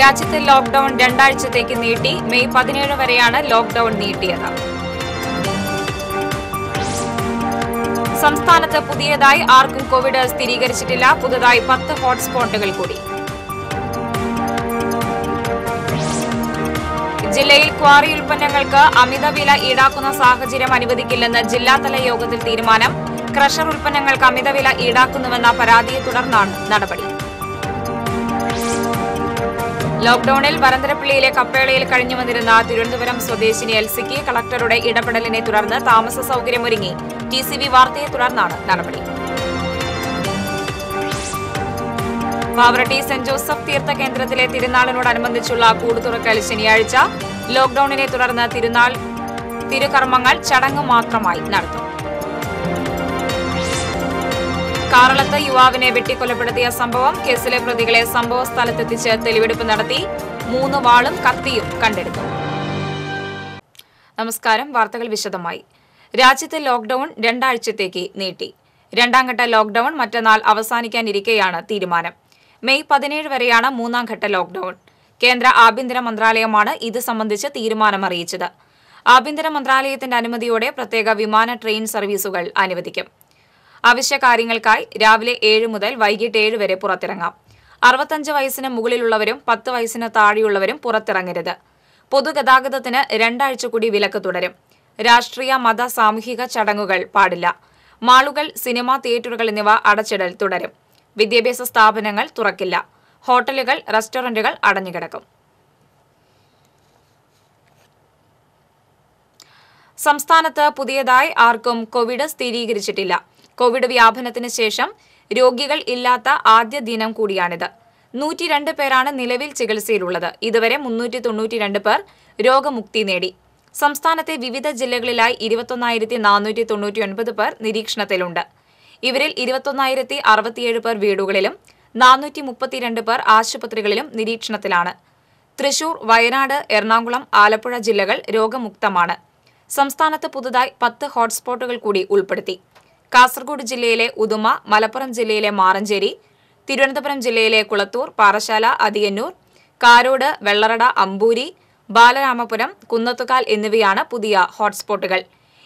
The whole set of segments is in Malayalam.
രാജ്യത്തെ ലോക്ഡൌൺ രണ്ടാഴ്ചത്തേക്ക് നീട്ടി മെയ് പതിനേഴ് വരെയാണ് ലോക്ഡൌൺ നീട്ടിയത്. സംസ്ഥാനത്ത് പുതിയതായി ആർക്കും കോവിഡ് സ്ഥിരീകരിച്ചിട്ടില്ല. പുതുതായി പത്ത് ഹോട്ട്സ്പോട്ടുകൾ കൂടി. ജില്ലയിൽ ക്വാറി ഉൽപ്പന്നങ്ങൾക്ക് അമിത വില ഈടാക്കുന്ന സാഹചര്യം അനുവദിക്കില്ലെന്ന് ജില്ലാതല യോഗത്തിൽ തീരുമാനം. ക്രഷർ ഉൽപ്പന്നങ്ങൾക്ക് അമിത വില ഈടാക്കുന്നുവെന്ന പരാതിയെ തുടർന്നാണ് നടപടി. ലോക്ഡൌണിൽ വരന്തരപ്പള്ളിയിലെ കപ്പേളയിൽ കഴിഞ്ഞു വന്നിരുന്ന തിരുവനന്തപുരം സ്വദേശിനി എൽസിക്ക് കളക്ടറുടെ ഇടപെടലിനെ തുടർന്ന് താമസ സൌകര്യമൊരുങ്ങി. ടി സി ബി വാർത്തയെ തുടർന്നാണ് നടപടി. പാവറട്ടി സെന്റ് ജോസഫ് തീർത്ഥ കേന്ദ്രത്തിലെ തിരുനാളിനോടനുബന്ധിച്ചുള്ള കൂടുതുറക്കൽ ശനിയാഴ്ച. ലോക്ഡൌണിനെ തുടർന്ന് തിരുനാൾ തിരുകർമ്മങ്ങൾ ചടങ്ങ് മാത്രമായി നടത്തും. കാറളത്ത് യുവാവിനെ വെട്ടിക്കൊലപ്പെടുത്തിയ സംഭവം കേസിലെ പ്രതികളെ സംഭവ സ്ഥലത്തെത്തിച്ച് തെളിവെടുപ്പ് നടത്തി മൂന്ന് വാളും കത്തിയും കണ്ടെടുത്തു. നമസ്കാരം. വാർത്തകൾ വിശദമായി. രാജ്യത്തെ ലോക്ഡൌൺ രണ്ടാഴ്ചത്തേക്ക് നീട്ടി. രണ്ടാം ഘട്ട ലോക്ഡൌൺ മറ്റന്നാൾ അവസാനിക്കാനിരിക്കെയാണ് തീരുമാനം. മെയ് പതിനേഴ് വരെയാണ് മൂന്നാം ഘട്ട ലോക്ഡൌൺ കേന്ദ്ര ആഭ്യന്തര മന്ത്രാലയമാണ് ഇത് സംബന്ധിച്ച് തീരുമാനം അറിയിച്ചത് ആഭ്യന്തര മന്ത്രാലയത്തിന്റെ അനുമതിയോടെ പ്രത്യേക വിമാന ട്രെയിൻ സർവീസുകൾ അനുവദിക്കും. അവശ്യ കാര്യങ്ങൾക്കായി രാവിലെ ഏഴ് മുതൽ വൈകിട്ട് ഏഴ് വരെ പുറത്തിറങ്ങാം. അറുപത്തഞ്ച് വയസ്സിന് മുകളിലുള്ളവരും പത്ത് വയസ്സിന് താഴെയുള്ളവരും പുറത്തിറങ്ങരുത്. പൊതുഗതാഗതത്തിന് രണ്ടാഴ്ച കൂടി വിലക്ക് തുടരും. രാഷ്ട്രീയ മത സാമൂഹിക ചടങ്ങുകൾ പാടില്ല. മാളുകൾ സിനിമ തിയേറ്ററുകൾ എന്നിവ അടച്ചിടൽ തുടരും. വിദ്യാഭ്യാസ സ്ഥാപനങ്ങൾ തുറക്കില്ല. ഹോട്ടലുകൾ റെസ്റ്റോറന്റുകൾ അടഞ്ഞുകിടക്കും. സംസ്ഥാനത്ത് പുതിയതായി ആർക്കും കോവിഡ് സ്ഥിരീകരിച്ചിട്ടില്ല. കോവിഡ് വ്യാപനത്തിന് ശേഷം രോഗികൾ ഇല്ലാത്ത ആദ്യ ദിനം കൂടിയാണിത്. നൂറ്റിരണ്ട് പേരാണ് നിലവിൽ ചികിത്സയിലുള്ളത്. ഇതുവരെ മുന്നൂറ്റി തൊണ്ണൂറ്റിരണ്ട് പേർ രോഗമുക്തി നേടി. സംസ്ഥാനത്തെ വിവിധ ജില്ലകളിലായി ഇരുപത്തൊന്നായിരത്തി നാനൂറ്റി തൊണ്ണൂറ്റിയൊൻപത് പേർ നിരീക്ഷണത്തിലുണ്ട്. ഇവരിൽ ഇരുപത്തൊന്നായിരത്തി അറുപത്തിയേഴ് പേർ വീടുകളിലും നാനൂറ്റി മുപ്പത്തിരണ്ട് പേർ ആശുപത്രികളിലും നിരീക്ഷണത്തിലാണ്. തൃശൂർ വയനാട് എറണാകുളം ആലപ്പുഴ ജില്ലകൾ രോഗമുക്തമാണ്. സംസ്ഥാനത്ത് പുതുതായി പത്ത് ഹോട്ട്സ്പോട്ടുകൾ കൂടി ഉൾപ്പെടുത്തി. കാസർഗോഡ് ജില്ലയിലെ ഉദുമ മലപ്പുറം ജില്ലയിലെ മാറഞ്ചേരി തിരുവനന്തപുരം ജില്ലയിലെ കുളത്തൂർ പാറശാല അതിയന്നൂർ കാരോട് വെള്ളറട അമ്പൂരി ബാലരാമപുരം കുന്നത്തുകാൽ എന്നിവയാണ് പുതിയ ഹോട്ട്സ്പോട്ടുകൾ.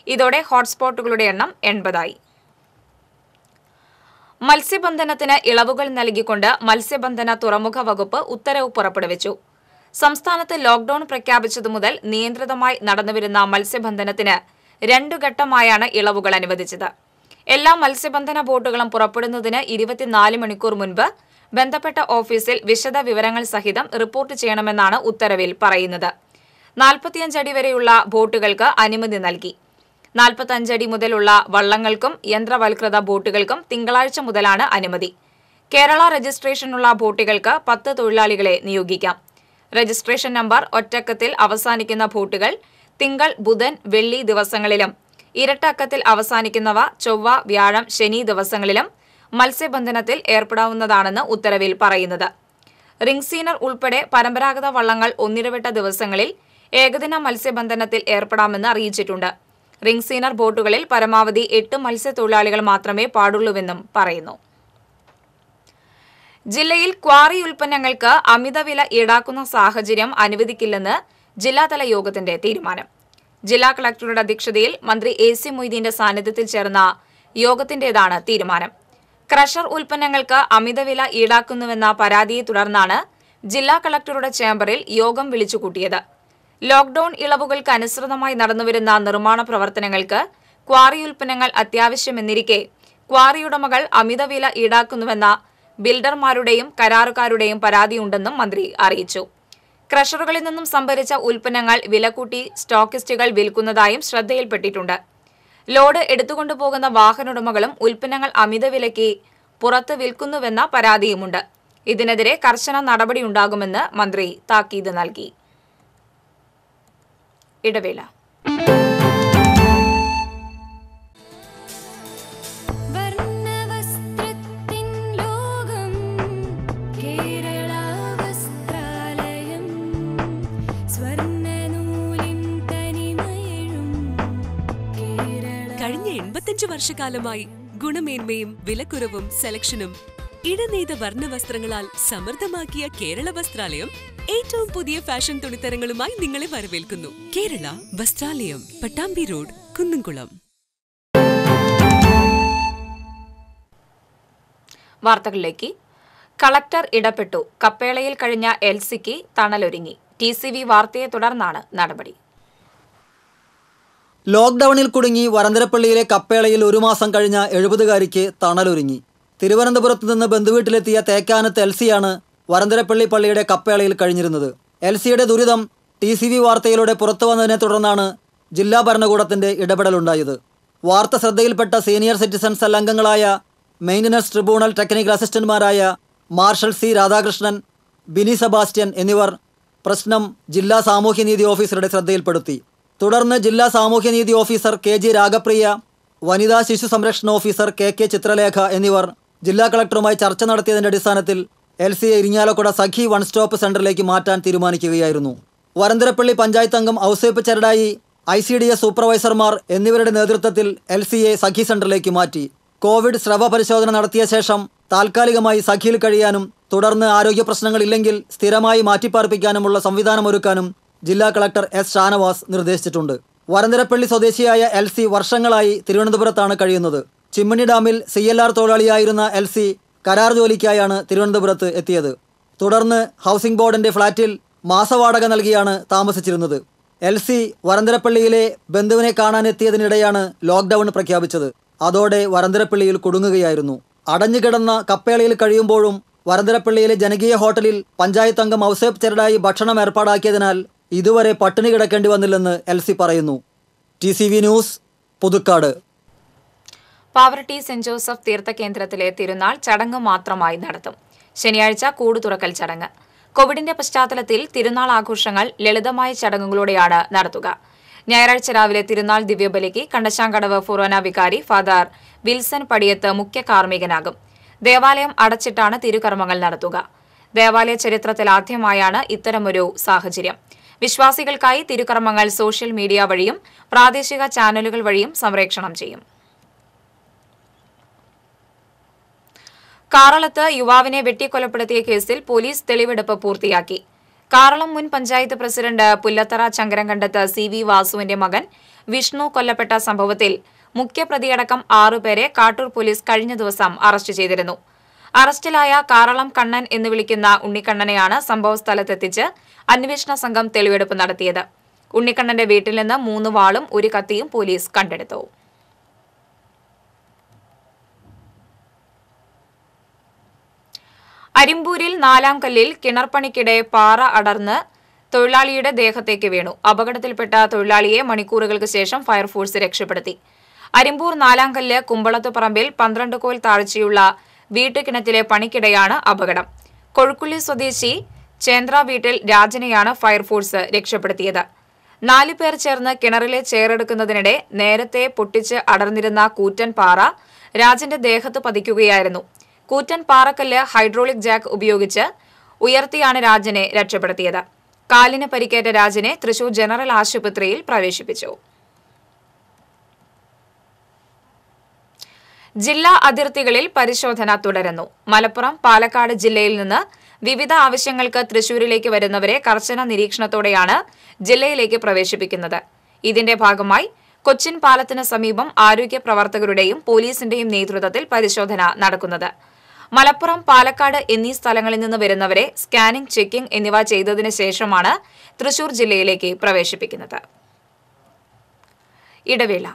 ഇതോടെ ഹോട്ട്സ്പോട്ടുകളുടെ എണ്ണം എൺപതായി. മത്സ്യബന്ധനത്തിന് ഇളവുകൾ നൽകിക്കൊണ്ട് മത്സ്യബന്ധന തുറമുഖ വകുപ്പ് ഉത്തരവ് പുറപ്പെടുവിച്ചു. സംസ്ഥാനത്ത് ലോക്ഡൌൺ പ്രഖ്യാപിച്ചതു മുതൽ നിയന്ത്രിതമായി നടന്നുവരുന്ന മത്സ്യബന്ധനത്തിന് രണ്ടു ഘട്ടമായാണ് ഇളവുകൾ അനുവദിച്ചത്. എല്ലാ മത്സ്യബന്ധന ബോട്ടുകളും പുറപ്പെടുന്നതിന് ഇരുപത്തിനാല് മണിക്കൂർ മുൻപ് ബന്ധപ്പെട്ട ഓഫീസിൽ വിശദ വിവരങ്ങൾ സഹിതം റിപ്പോർട്ട് ചെയ്യണമെന്നാണ് ഉത്തരവിൽ പറയുന്നത്. നാൽപ്പത്തിയഞ്ച് അടി വരെയുള്ള ബോട്ടുകൾക്ക് അനുമതി നൽകി. നാൽപ്പത്തഞ്ചടി മുതലുള്ള വള്ളങ്ങൾക്കും യന്ത്രവൽകൃത ബോട്ടുകൾക്കും തിങ്കളാഴ്ച മുതലാണ് അനുമതി. കേരള രജിസ്ട്രേഷനുള്ള ബോട്ടുകൾക്ക് പത്ത് തൊഴിലാളികളെ നിയോഗിക്കാം. രജിസ്ട്രേഷൻ നമ്പർ ഒറ്റക്കത്തിൽ അവസാനിക്കുന്ന ബോട്ടുകൾ തിങ്കൾ ബുധൻ വെള്ളി ദിവസങ്ങളിലും ഇരട്ട അക്കത്തിൽ അവസാനിക്കുന്നവ ചൊവ്വ വ്യാഴം ശനി ദിവസങ്ങളിലും മത്സ്യബന്ധനത്തിൽ ഏർപ്പെടാവുന്നതാണെന്ന് ഉത്തരവിൽ പറയുന്നത്. റിംഗ്സീനർ ഉൾപ്പെടെ പരമ്പരാഗത വള്ളങ്ങൾ ഒന്നിടവിട്ട ദിവസങ്ങളിൽ ഏകദിന മത്സ്യബന്ധനത്തിൽ ഏർപ്പെടാമെന്ന് അറിയിച്ചിട്ടുണ്ട്. റിംഗ്സീനർ ബോട്ടുകളിൽ പരമാവധി എട്ട് മത്സ്യത്തൊഴിലാളികൾ മാത്രമേ പാടുള്ളൂവെന്നും പറയുന്നു. ജില്ലയിൽ ക്വാറി ഉൽപ്പന്നങ്ങൾക്ക് അമിതവില ഈടാക്കുന്ന സാഹചര്യം അനുവദിക്കില്ലെന്ന് ജില്ലാതല യോഗത്തിന്റെ തീരുമാനം. ജില്ലാ കളക്ടറുടെ അധ്യക്ഷതയിൽ മന്ത്രി എ സി മൊയ്തീന്റെ സാന്നിധ്യത്തിൽ ചേർന്ന യോഗത്തിന്റേതാണ് തീരുമാനം. ക്രഷർ ഉൽപ്പന്നങ്ങൾക്ക് അമിതവില ഈടാക്കുന്നുവെന്ന പരാതിയെ തുടർന്നാണ് ജില്ലാ കളക്ടറുടെ ചേംബറിൽ യോഗം വിളിച്ചുകൂട്ടിയത്. ലോക്ഡൌൺ ഇളവുകൾക്ക് അനുസൃതമായി നടന്നുവരുന്ന നിർമ്മാണ പ്രവർത്തനങ്ങൾക്ക് ക്വാറി ഉൽപ്പന്നങ്ങൾ അത്യാവശ്യമെന്നിരിക്കെ ക്വാറി ഉടമകൾ അമിതവില ഈടാക്കുന്നുവെന്ന ബിൽഡർമാരുടെയും കരാറുകാരുടെയും പരാതിയുണ്ടെന്നും മന്ത്രി അറിയിച്ചു. ക്രഷറുകളിൽ നിന്നും സംഭരിച്ച ഉൽപ്പന്നങ്ങൾ വില കൂട്ടി സ്റ്റോക്കിസ്റ്റുകൾ വിൽക്കുന്നതായും ശ്രദ്ധയിൽപ്പെട്ടിട്ടുണ്ട്. ലോഡ് എടുത്തുകൊണ്ടുപോകുന്ന വാഹനുടമകളും ഉൽപ്പന്നങ്ങൾ അമിത വിലയ്ക്ക് പുറത്ത് വിൽക്കുന്നുവെന്ന പരാതിയുമുണ്ട്. ഇതിനെതിരെ കർശന നടപടിയുണ്ടാകുമെന്ന് മന്ത്രി താക്കീത് നൽകി. ഇടവേള വർഷകാലമായി വർഷക്കാലമായി ഗുണമേന്മയും വിലക്കുറവും സെലക്ഷനും ഇടനെയ്ത വർണ വസ്ത്രങ്ങളാൽ സമൃദ്ധമാക്കിയ കേരള വസ്ത്രാലയം ഏറ്റവും പുതിയ ഫാഷൻ തുണിത്തരങ്ങളുമായി നിങ്ങളെ വരവേൽക്കുന്നു. കേരള വസ്ത്രാലയം പട്ടാമ്പി റോഡ് കുന്നുംകുളം. വാർത്തകളിലേക്ക്. കളക്ടർ ഇടപെട്ടു. കപ്പേളയിൽ കഴിഞ്ഞ എൽസിക്ക് തണലൊരുങ്ങി. ടി സി വി വാർത്തയെ തുടർന്നാണ് നടപടി. ലോക്ക്ഡൌണിൽ കുടുങ്ങി വരന്തരപ്പള്ളിയിലെ കപ്പേളയിൽ ഒരു മാസം കഴിഞ്ഞ എഴുപതുകാരിക്ക് തണലൊരുങ്ങി. തിരുവനന്തപുരത്ത് നിന്ന് ബന്ധുവീട്ടിലെത്തിയ തേക്കാനത്ത് എൽസിയാണ് വരന്തരപ്പള്ളി പള്ളിയുടെ കപ്പേളയിൽ കഴിഞ്ഞിരുന്നത്. എൽസിയുടെ ദുരിതം ടി സി വി വാർത്തയിലൂടെ പുറത്തു വന്നതിനെ തുടർന്നാണ് ജില്ലാ ഭരണകൂടത്തിന്റെ ഇടപെടലുണ്ടായത്. വാർത്ത ശ്രദ്ധയിൽപ്പെട്ട സീനിയർ സിറ്റിസൺസ് അംഗങ്ങളായ maintenance tribunal technical അസിസ്റ്റന്റുമാരായ Marshal C Radhakrishnan Bini Sebastian എന്നിവർ പ്രശ്നം ജില്ലാ സാമൂഹ്യനീതി ഓഫീസറുടെ ശ്രദ്ധയിൽപ്പെടുത്തി. തുടർന്ന് ജില്ലാ സാമൂഹ്യനീതി ഓഫീസർ കെ ജി രാഗപ്രിയ വനിതാ ശിശു സംരക്ഷണ ഓഫീസർ കെ കെ ചിത്രലേഖ എന്നിവർ ജില്ലാ കളക്ടറുമായി ചർച്ച നടത്തിയതിന്റെ അടിസ്ഥാനത്തിൽ എൽ സി എ ഇരിഞ്ഞാലക്കുട സഖി വൺ സ്റ്റോപ്പ് സെന്ററിലേക്ക് മാറ്റാൻ തീരുമാനിക്കുകയായിരുന്നു. വരന്തരപ്പള്ളി പഞ്ചായത്ത് അംഗം Ouseph Charadai I C D S സൂപ്പർവൈസർമാർ എന്നിവരുടെ നേതൃത്വത്തിൽ എൽ സി എ സഖി സെന്ററിലേക്ക് മാറ്റി. കോവിഡ് സ്രവ പരിശോധന നടത്തിയ ശേഷം താൽക്കാലികമായി സഖിയിൽ കഴിയാനും തുടർന്ന് ആരോഗ്യ പ്രശ്നങ്ങളില്ലെങ്കിൽ സ്ഥിരമായി മാറ്റിപ്പാർപ്പിക്കാനുമുള്ള സംവിധാനമൊരുക്കാനും ജില്ലാ കളക്ടർ എസ് ഷാനവാസ് നിർദ്ദേശിച്ചിട്ടുണ്ട്. വരന്തരപ്പള്ളി സ്വദേശിയായ എൽ സി വർഷങ്ങളായി തിരുവനന്തപുരത്താണ് കഴിയുന്നത്. ചിമ്മണി ഡാമിൽ സി എൽ ആർ തൊഴിലാളിയായിരുന്ന എൽ സി കരാർ ജോലിക്കായാണ് തിരുവനന്തപുരത്ത് എത്തിയത്. തുടർന്ന് ഹൗസിംഗ് ബോർഡിന്റെ ഫ്ളാറ്റിൽ മാസവാടക നൽകിയാണ് താമസിച്ചിരുന്നത്. എൽ സി വരന്തരപ്പള്ളിയിലെ ബന്ധുവിനെ കാണാനെത്തിയതിനിടെയാണ് ലോക്ക്ഡൗൺ പ്രഖ്യാപിച്ചത്. അതോടെ വരന്തരപ്പള്ളിയിൽ കുടുങ്ങുകയായിരുന്നു. അടഞ്ഞുകിടന്ന കപ്പേളയിൽ കഴിയുമ്പോഴും വരന്തരപ്പള്ളിയിലെ ജനകീയ ഹോട്ടലിൽ പഞ്ചായത്ത് അംഗം ഔസേബ് ചെരടായി ഭക്ഷണം ഏർപ്പാടാക്കിയതിനാൽ ഇതുവരെ പട്ടിണി കിടക്കേണ്ടി വന്നില്ലെന്ന് എൽ സി പറയുന്നു. T C V news Puthukkad. Pavaratty saint Joseph തീർത്ഥകേന്ദ്രത്തിലെ തിരുനാൾ ചടങ്ങ് മാത്രമായി നടത്തും. ശനിയാഴ്ച കൂട് തുറക്കൽ ചടങ്ങ്. കോവിഡിന്റെ പശ്ചാത്തലത്തിൽ തിരുനാൾ ആഘോഷങ്ങൾ ലളിതമായ ചടങ്ങുകളോടെയാണ് നടത്തുക. ഞായറാഴ്ച രാവിലെ തിരുനാൾ ദിവ്യബലിക്ക് കണ്ടശാങ്കടവ് ഫുറോന വികാരി ഫാദർ വിൽസൺ പടിയത്ത് മുഖ്യ കാർമ്മികനാകും. ദേവാലയം അടച്ചിട്ടാണ് തിരുകർമ്മങ്ങൾ നടത്തുക. ദേവാലയ ചരിത്രത്തിൽ ആദ്യമായാണ് ഇത്തരമൊരു സാഹചര്യം. വിശ്വാസികൾക്കായി തിരുക്കർമ്മങ്ങൾ സോഷ്യൽ മീഡിയ വഴിയും പ്രാദേശിക ചാനലുകൾ വഴിയും സംപ്രേക്ഷണം ചെയ്യും. കാറളത്ത് യുവാവിനെ വെട്ടിക്കൊലപ്പെടുത്തിയ കേസിൽ പോലീസ് തെളിവെടുപ്പ് പൂർത്തിയാക്കി. കാറളം മുൻ panchayat president Pullathara Chankarankandath C V വാസുവിന്റെ മകൻ വിഷ്ണു കൊല്ലപ്പെട്ട സംഭവത്തിൽ മുഖ്യപ്രതിയടക്കം ആറുപേരെ കാട്ടൂർ പോലീസ് കഴിഞ്ഞ ദിവസം അറസ്റ്റ് ചെയ്തിരുന്നു. അറസ്റ്റിലായ കാറളം കണ്ണൻ എന്ന് വിളിക്കുന്ന ഉണ്ണിക്കണ്ണനെയാണ് സംഭവസ്ഥലത്തെത്തിച്ച് അന്വേഷണ സംഘം തെളിവെടുപ്പ് നടത്തിയത്. ഉണ്ണിക്കണ്ണന്റെ വീട്ടിൽ നിന്ന് മൂന്ന് വാളും ഒരു കത്തിയും പോലീസ് കണ്ടെടുത്തു. അരിമ്പൂരിൽ നാലാം കല്ലിൽ കിണർപ്പണിക്കിടെ പാറ അടർന്ന് തൊഴിലാളിയുടെ ദേഹത്തേക്ക് വീണു. അപകടത്തിൽപ്പെട്ട തൊഴിലാളിയെ മണിക്കൂറുകൾക്ക് ശേഷം ഫയർഫോഴ്സ് രക്ഷപ്പെടുത്തി. അരിമ്പൂർ നാലാം കല്ല് കുമ്പളത്തുപറമ്പിൽ പന്ത്രണ്ട് കോൽ താഴ്ചയുള്ള വീട്ടുകിണറ്റിലെ പണിക്കിടെയാണ് അപകടം. കൊഴുക്കുള്ളി സ്വദേശി ചേന്ദ്ര വീട്ടിൽ രാജനെയാണ് ഫയർഫോഴ്സ് രക്ഷപ്പെടുത്തിയത്. നാലു പേർ ചേർന്ന് കിണറിലെ ചേറെടുക്കുന്നതിനിടെ നേരത്തെ പൊട്ടിച്ച് അടർന്നിരുന്ന കൂറ്റൻ പാറ രാജന്റെ ദേഹത്ത് പതിക്കുകയായിരുന്നു. കൂറ്റൻ പാറക്കല്ല് ഹൈഡ്രോളിക് ജാക്ക് ഉപയോഗിച്ച് ഉയർത്തിയാണ് രാജനെ രക്ഷപ്പെടുത്തിയത്. കാലിന് പരിക്കേറ്റ രാജനെ തൃശൂർ ജനറൽ ആശുപത്രിയിൽ പ്രവേശിപ്പിച്ചു. ജില്ലാ അതിർത്തികളിൽ പരിശോധന തുടരുന്നു. മലപ്പുറം പാലക്കാട് ജില്ലയിൽ നിന്ന് വിവിധ ആവശ്യങ്ങൾക്ക് തൃശൂരിലേക്ക് വരുന്നവരെ കർശന നിരീക്ഷണത്തോടെയാണ് ജില്ലയിലേക്ക് പ്രവേശിപ്പിക്കുന്നത്. ഇതിന്റെ ഭാഗമായി കൊച്ചിൻ പാലത്തിന് സമീപം ആരോഗ്യ പ്രവർത്തകരുടെയും പോലീസിന്റെയും നേതൃത്വത്തിൽ പരിശോധന നടക്കുന്നത്. മലപ്പുറം പാലക്കാട് എന്നീ സ്ഥലങ്ങളിൽ നിന്ന് വരുന്നവരെ സ്കാനിംഗ് ചെക്കിംഗ് എന്നിവ ചെയ്തതിനു ശേഷമാണ് തൃശൂർ ജില്ലയിലേക്ക് പ്രവേശിപ്പിക്കുന്നത്. ഇടവേള.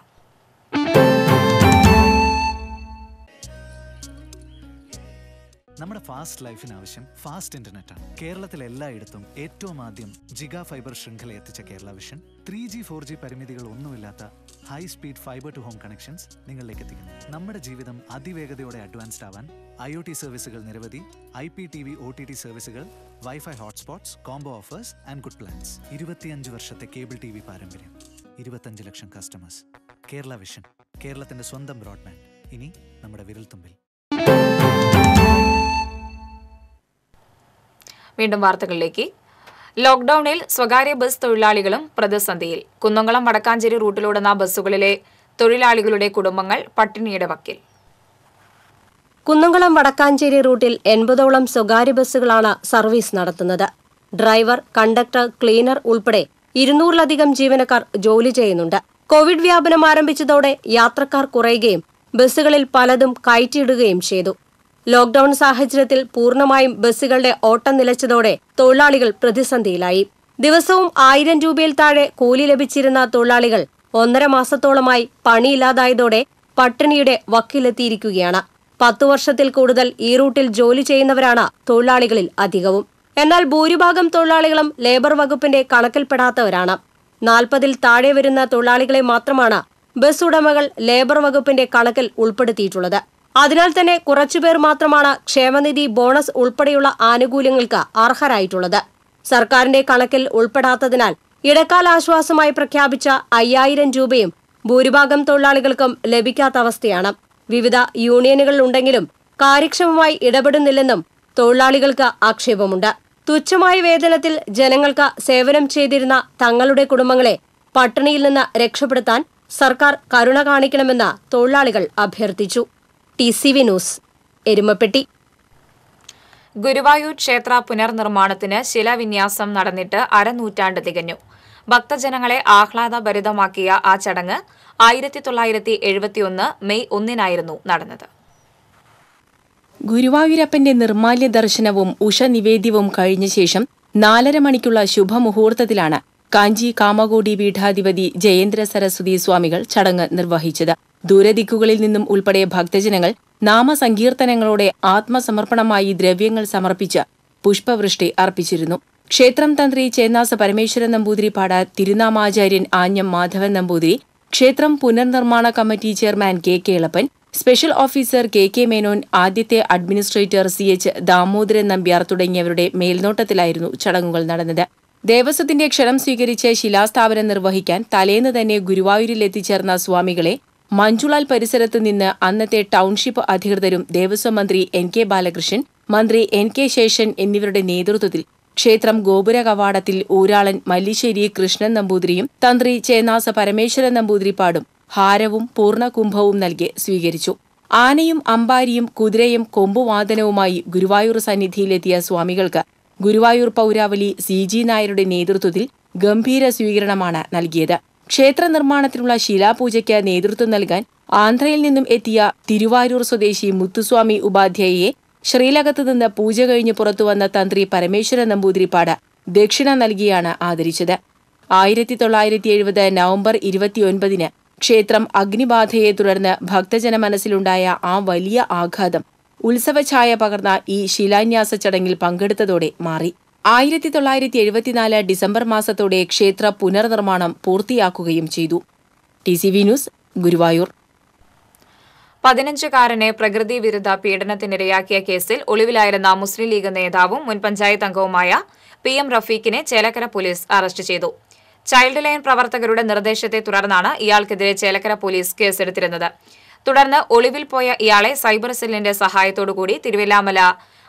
നമ്മുടെ ഫാസ്റ്റ് ലൈഫിന് ആവശ്യം ഫാസ്റ്റ് ഇന്റർനെറ്റ് ആണ്. കേരളത്തിൽ എല്ലായിടത്തും ഏറ്റവും ആദ്യം ജിഗ ഫൈബർ ശൃംഖല എത്തിച്ച Kerala vision. Three G four G പരിമിതികൾ ഒന്നുമില്ലാത്ത high speed fibre to home connections നിങ്ങളിലേക്ക് എത്തിക്കുന്നു. നമ്മുടെ ജീവിതം അതിവേഗതയോടെ അഡ്വാൻസ്ഡ് ആവാൻ ഐ ഒ ടി സർവീസുകൾ നിരവധി I P T V O T T സർവീസുകൾ wifi hotspots combo offers and good plans ഇരുപത്തിയഞ്ച് വർഷത്തെ കേബിൾ ടി വി പാരമ്പര്യം. ഇരുപത്തഞ്ച് ലക്ഷം കസ്റ്റമേഴ്സ് കേരള വിഷൻ. കേരളത്തിന്റെ സ്വന്തം ബ്രോഡ്ബാൻഡ് ഇനി നമ്മുടെ വിരൽത്തുമ്പിൽ. വീണ്ടും വാർത്തകളിലേക്ക്. ലോക്ഡൌണിൽ സ്വകാര്യ ബസ് തൊഴിലാളികളും പ്രതിസന്ധിയിൽ. കുന്നംകുളം വടക്കാഞ്ചേരി റൂട്ടിലോടുന്ന ബസ്സുകളിലെ തൊഴിലാളികളുടെ കുടുംബങ്ങൾ പട്ടിണിയുടെ വക്കിൽ. കുന്നംകുളം വടക്കാഞ്ചേരി റൂട്ടിൽ എൺപതോളം സ്വകാര്യ ബസ്സുകളാണ് സർവീസ് നടത്തുന്നത്. ഡ്രൈവർ കണ്ടക്ടർ ക്ലീനർ ഉൾപ്പെടെ ഇരുന്നൂറിലധികം ജീവനക്കാർ ജോലി ചെയ്യുന്നുണ്ട്. കോവിഡ് വ്യാപനം ആരംഭിച്ചതോടെ യാത്രക്കാർ കുറയുകയും ബസ്സുകളിൽ പലതും കയറ്റിയിടുകയും ചെയ്തു. ലോക്ഡൌൺ സാഹചര്യത്തിൽ പൂർണമായും ബസ്സുകളുടെ ഓട്ടം നിലച്ചതോടെ തൊഴിലാളികൾ പ്രതിസന്ധിയിലായി. ദിവസവും ആയിരം രൂപയിൽ താഴെ കൂലി ലഭിച്ചിരുന്ന തൊഴിലാളികൾ ഒന്നര മാസത്തോളമായി പണിയില്ലാതായതോടെ പട്ടിണിയുടെ വക്കിലെത്തിയിരിക്കുകയാണ്. പത്തു വർഷത്തിൽ കൂടുതൽ ഈ റൂട്ടിൽ ജോലി ചെയ്യുന്നവരാണ് തൊഴിലാളികളിൽ അധികവും. എന്നാൽ ഭൂരിഭാഗം തൊഴിലാളികളും ലേബർ വകുപ്പിന്റെ കണക്കിൽപ്പെടാത്തവരാണ്. നാൽപ്പതിൽ താഴെ വരുന്ന തൊഴിലാളികളെ മാത്രമാണ് ബസ് ഉടമകൾ ലേബർ വകുപ്പിന്റെ കണക്കിൽ ഉൾപ്പെടുത്തിയിട്ടുള്ളത്. അതിനാൽ തന്നെ കുറച്ചുപേർ മാത്രമാണ് ക്ഷേമനിധി ബോണസ് ഉൾപ്പെടെയുള്ള ആനുകൂല്യങ്ങൾക്ക് അർഹരായിട്ടുള്ളത്. സർക്കാരിന്റെ കണക്കിൽ ഉൾപ്പെടാത്തതിനാൽ ഇടക്കാല ആശ്വാസമായി പ്രഖ്യാപിച്ച അയ്യായിരം രൂപയും ഭൂരിഭാഗം തൊഴിലാളികൾക്കും ലഭിക്കാത്ത അവസ്ഥയാണ്. വിവിധ യൂണിയനുകൾ ഉണ്ടെങ്കിലും കാര്യക്ഷമമായി ഇടപെടുന്നില്ലെന്നും തൊഴിലാളികൾക്ക് ആക്ഷേപമുണ്ട്. തുച്ഛമായ വേതനത്തിൽ ജനങ്ങൾക്ക് സേവനം ചെയ്തിരുന്ന തങ്ങളുടെ കുടുംബങ്ങളെ പട്ടിണിയിൽ നിന്ന് രക്ഷപ്പെടുത്താൻ സർക്കാർ കരുണ കാണിക്കണമെന്ന് തൊഴിലാളികൾ അഭ്യർത്ഥിച്ചു. T C V news Erumapetty. Guruvayur ക്ഷേത്ര പുനർനിർമ്മാണത്തിന് ശിലാവിന്യാസം നടന്നിട്ട് അരനൂറ്റാണ്ട് തികഞ്ഞു. ഭക്തജനങ്ങളെ ആഹ്ലാദഭരിതമാക്കിയ ആ ചടങ്ങ് ആയിരത്തി തൊള്ളായിരത്തി എഴുപത്തിയൊന്ന് മെയ് ഒന്നിനായിരുന്നു നടന്നത്. ഗുരുവായൂരപ്പന്റെ നിർമാല്യ ദർശനവും ഉഷനിവേദ്യവും കഴിഞ്ഞ ശേഷം നാലര മണിക്കുള്ള ശുഭമുഹൂർത്തത്തിലാണ് കാഞ്ചി കാമകോടി പീഠാധിപതി ജയേന്ദ്ര സരസ്വതി സ്വാമികൾ ചടങ്ങ് നിർവഹിച്ചത്. ദൂരദിക്കുകളിൽ നിന്നും ഉൾപ്പെടെ ഭക്തജനങ്ങൾ നാമസങ്കീർത്തനങ്ങളോടെ ആത്മസമർപ്പണമായി ദ്രവ്യങ്ങൾ സമർപ്പിച്ച് പുഷ്പവൃഷ്ടി അർപ്പിച്ചിരുന്നു. ക്ഷേത്രം തന്ത്രി ചേന്നാസ പരമേശ്വരൻ പാട തിരുനാമാചാര്യൻ ആഞ്ഞം മാധവൻ നമ്പൂതിരി ക്ഷേത്രം പുനർനിർമ്മാണ committee chairman K K Elappan special officer K K Menon ആദ്യത്തെ administrator C H Damodaran Nambiar തുടങ്ങിയവരുടെ മേൽനോട്ടത്തിലായിരുന്നു ചടങ്ങുകൾ നടന്നത്. ദേവസ്വത്തിന്റെ ക്ഷണം സ്വീകരിച്ച് ശിലാസ്ഥാപനം നിർവഹിക്കാൻ തലേന്ന് തന്നെ ഗുരുവായൂരിൽ എത്തിച്ചേർന്ന സ്വാമികളെ മഞ്ജുളാൽ പരിസരത്ത് നിന്ന് അന്നത്തെ ടൗൺഷിപ്പ് അധികൃതരും ദേവസ്വം മന്ത്രി എൻ കെ ബാലകൃഷ്ണൻ മന്ത്രി എൻ കെ ശേഷൻ എന്നിവരുടെ നേതൃത്വത്തിൽ ക്ഷേത്രം ഗോപുര കവാടത്തിൽ ഊരാളൻ മല്ലിശ്ശേരി കൃഷ്ണൻ നമ്പൂതിരിയും തന്ത്രി ചേന്നാസ പരമേശ്വരൻ നമ്പൂതിരിപ്പാടും ഹാരവും പൂർണകുംഭവും നൽകി സ്വീകരിച്ചു. ആനയും അമ്പാരിയും കുതിരയും കൊമ്പുവാദനവുമായി ഗുരുവായൂർ സന്നിധിയിലെത്തിയ സ്വാമികൾക്ക് ഗുരുവായൂർ പൗരാവലി സി ജി നായരുടെ നേതൃത്വത്തിൽ ഗംഭീര സ്വീകരണമാണ് നൽകിയത്. ക്ഷേത്ര നിർമ്മാണത്തിനുള്ള ശിലാപൂജയ്ക്ക് നേതൃത്വം നൽകാൻ ആന്ധ്രയിൽ നിന്നും എത്തിയ തിരുവാരൂർ സ്വദേശി മുത്തുസ്വാമി ഉപാധ്യായയെ ശ്രീലകത്ത് നിന്ന് പൂജ കഴിഞ്ഞ് പുറത്തുവന്ന തന്ത്രി പരമേശ്വര നമ്പൂതിരിപ്പാട് ദക്ഷിണ നൽകിയാണ് ആദരിച്ചത്. ആയിരത്തി തൊള്ളായിരത്തി എഴുപത് നവംബർ ഇരുപത്തിയൊൻപതിന് ക്ഷേത്രം അഗ്നിബാധയെ തുടർന്ന് ഭക്തജന മനസ്സിലുണ്ടായ ആ വലിയ ആഘാതം ഉത്സവഛായ പകർന്ന ഈ ശിലാന്യാസ ചടങ്ങിൽ പങ്കെടുത്തതോടെ മാറി. ആയിരത്തി തൊള്ളായിരത്തി എഴുപത്തിനാല് ഡിസംബർ മാസത്തോടെ ക്ഷേത്ര പുനർനിർമ്മാണം പൂർത്തിയാക്കുകയും ചെയ്തു. T C V news Guruvayur. പതിനഞ്ചുകാരനെ പ്രകൃതി വിരുദ്ധ പീഡനത്തിനിരയാക്കിയ കേസിൽ ഒളിവിലായിരുന്ന മുസ്ലിം ലീഗ് നേതാവും മുൻ പഞ്ചായത്ത് അംഗവുമായ പി എം റഫീഖിനെ ചേലക്കര പോലീസ് അറസ്റ്റ് ചെയ്തു. ചൈൽഡ് ലൈൻ പ്രവർത്തകരുടെ നിർദ്ദേശത്തെ തുടർന്നാണ് ഇയാൾക്കെതിരെ ചേലക്കര പോലീസ് കേസെടുത്തിരുന്നത്. തുടർന്ന് ഒളിവിൽ പോയ ഇയാളെ സൈബർ സെല്ലിന്റെ സഹായത്തോടുകൂടി തിരുവില്ലാമല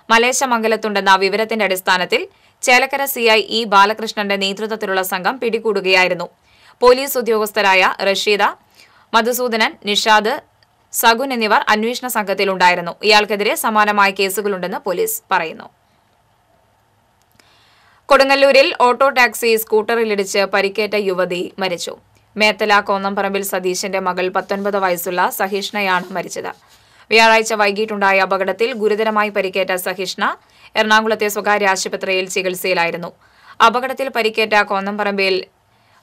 മലേശമംഗലത്തുണ്ടെന്ന വിവരത്തിന്റെ അടിസ്ഥാനത്തിൽ ചേലക്കര സിഐ ഇ ബാലകൃഷ്ണന്റെ നേതൃത്വത്തിലുള്ള സംഘം പിടികൂടുകയായിരുന്നു. പോലീസ് ഉദ്യോഗസ്ഥരായ റഷീദ മധുസൂദനൻ നിഷാദ് സഗുൻ എന്നിവർ അന്വേഷണ സംഘത്തിലുണ്ടായിരുന്നു. ഇയാൾക്കെതിരെ സമാനമായ കേസുകളുണ്ടെന്ന് പോലീസ് പറയുന്നു. കൊടുങ്ങല്ലൂരിൽ ഓട്ടോ ടാക്സി സ്കൂട്ടറിലിടിച്ച് പരിക്കേറ്റ യുവതി മരിച്ചു. മേത്തല കോന്നംപറമ്പിൽ സതീശന്റെ മകൾ പത്തൊൻപത് വയസ്സുള്ള സഹിഷ്ണയാണ് മരിച്ചത്. വ്യാഴാഴ്ച വൈകിട്ടുണ്ടായ അപകടത്തിൽ ഗുരുതരമായി പരിക്കേറ്റ സഹിഷ്ണ എറണാകുളത്തെ സ്വകാര്യ ആശുപത്രിയിൽ ചികിത്സയിലായിരുന്നു. അപകടത്തിൽ പരിക്കേറ്റ കോന്നംപറമ്പിൽ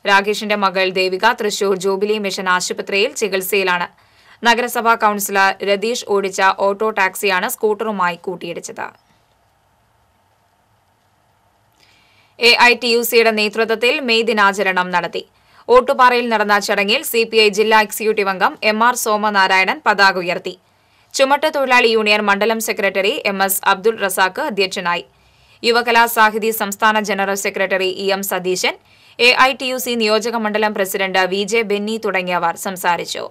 രാകേഷിന്റെ മകൾ ദേവിക തൃശൂർ ജൂബിലി മിഷൻ ആശുപത്രിയിൽ ചികിത്സയിലാണ്. നഗരസഭാ കൌൺസിലർ രതീഷ് ഓടിച്ച ഓട്ടോ ടാക്സിയാണ് സ്കൂട്ടറുമായി കൂട്ടിയിടിച്ചത്. എ ഐ ടി യു സിയുടെ നേതൃത്വത്തിൽ മെയ് ദിനാചരണം നടത്തി. ഓട്ടുപാറയിൽ നടന്ന ചടങ്ങിൽ സി ജില്ലാ എക്സിക്യൂട്ടീവ് അംഗം എം ആർ സോമനാരായണൻ പതാക ഉയർത്തി. ചുമട്ട് തൊഴിലാളി യൂണിയൻ മണ്ഡലം secretary M S Abdul Razak അധ്യക്ഷനായി. യുവകലാ സാഹിതി സംസ്ഥാന general secretary E M Satheesan A I T U C നിയോജക മണ്ഡലം പ്രസിഡന്റ് വി ജെ ബെന്നി തുടങ്ങിയവർ സംസാരിച്ചു.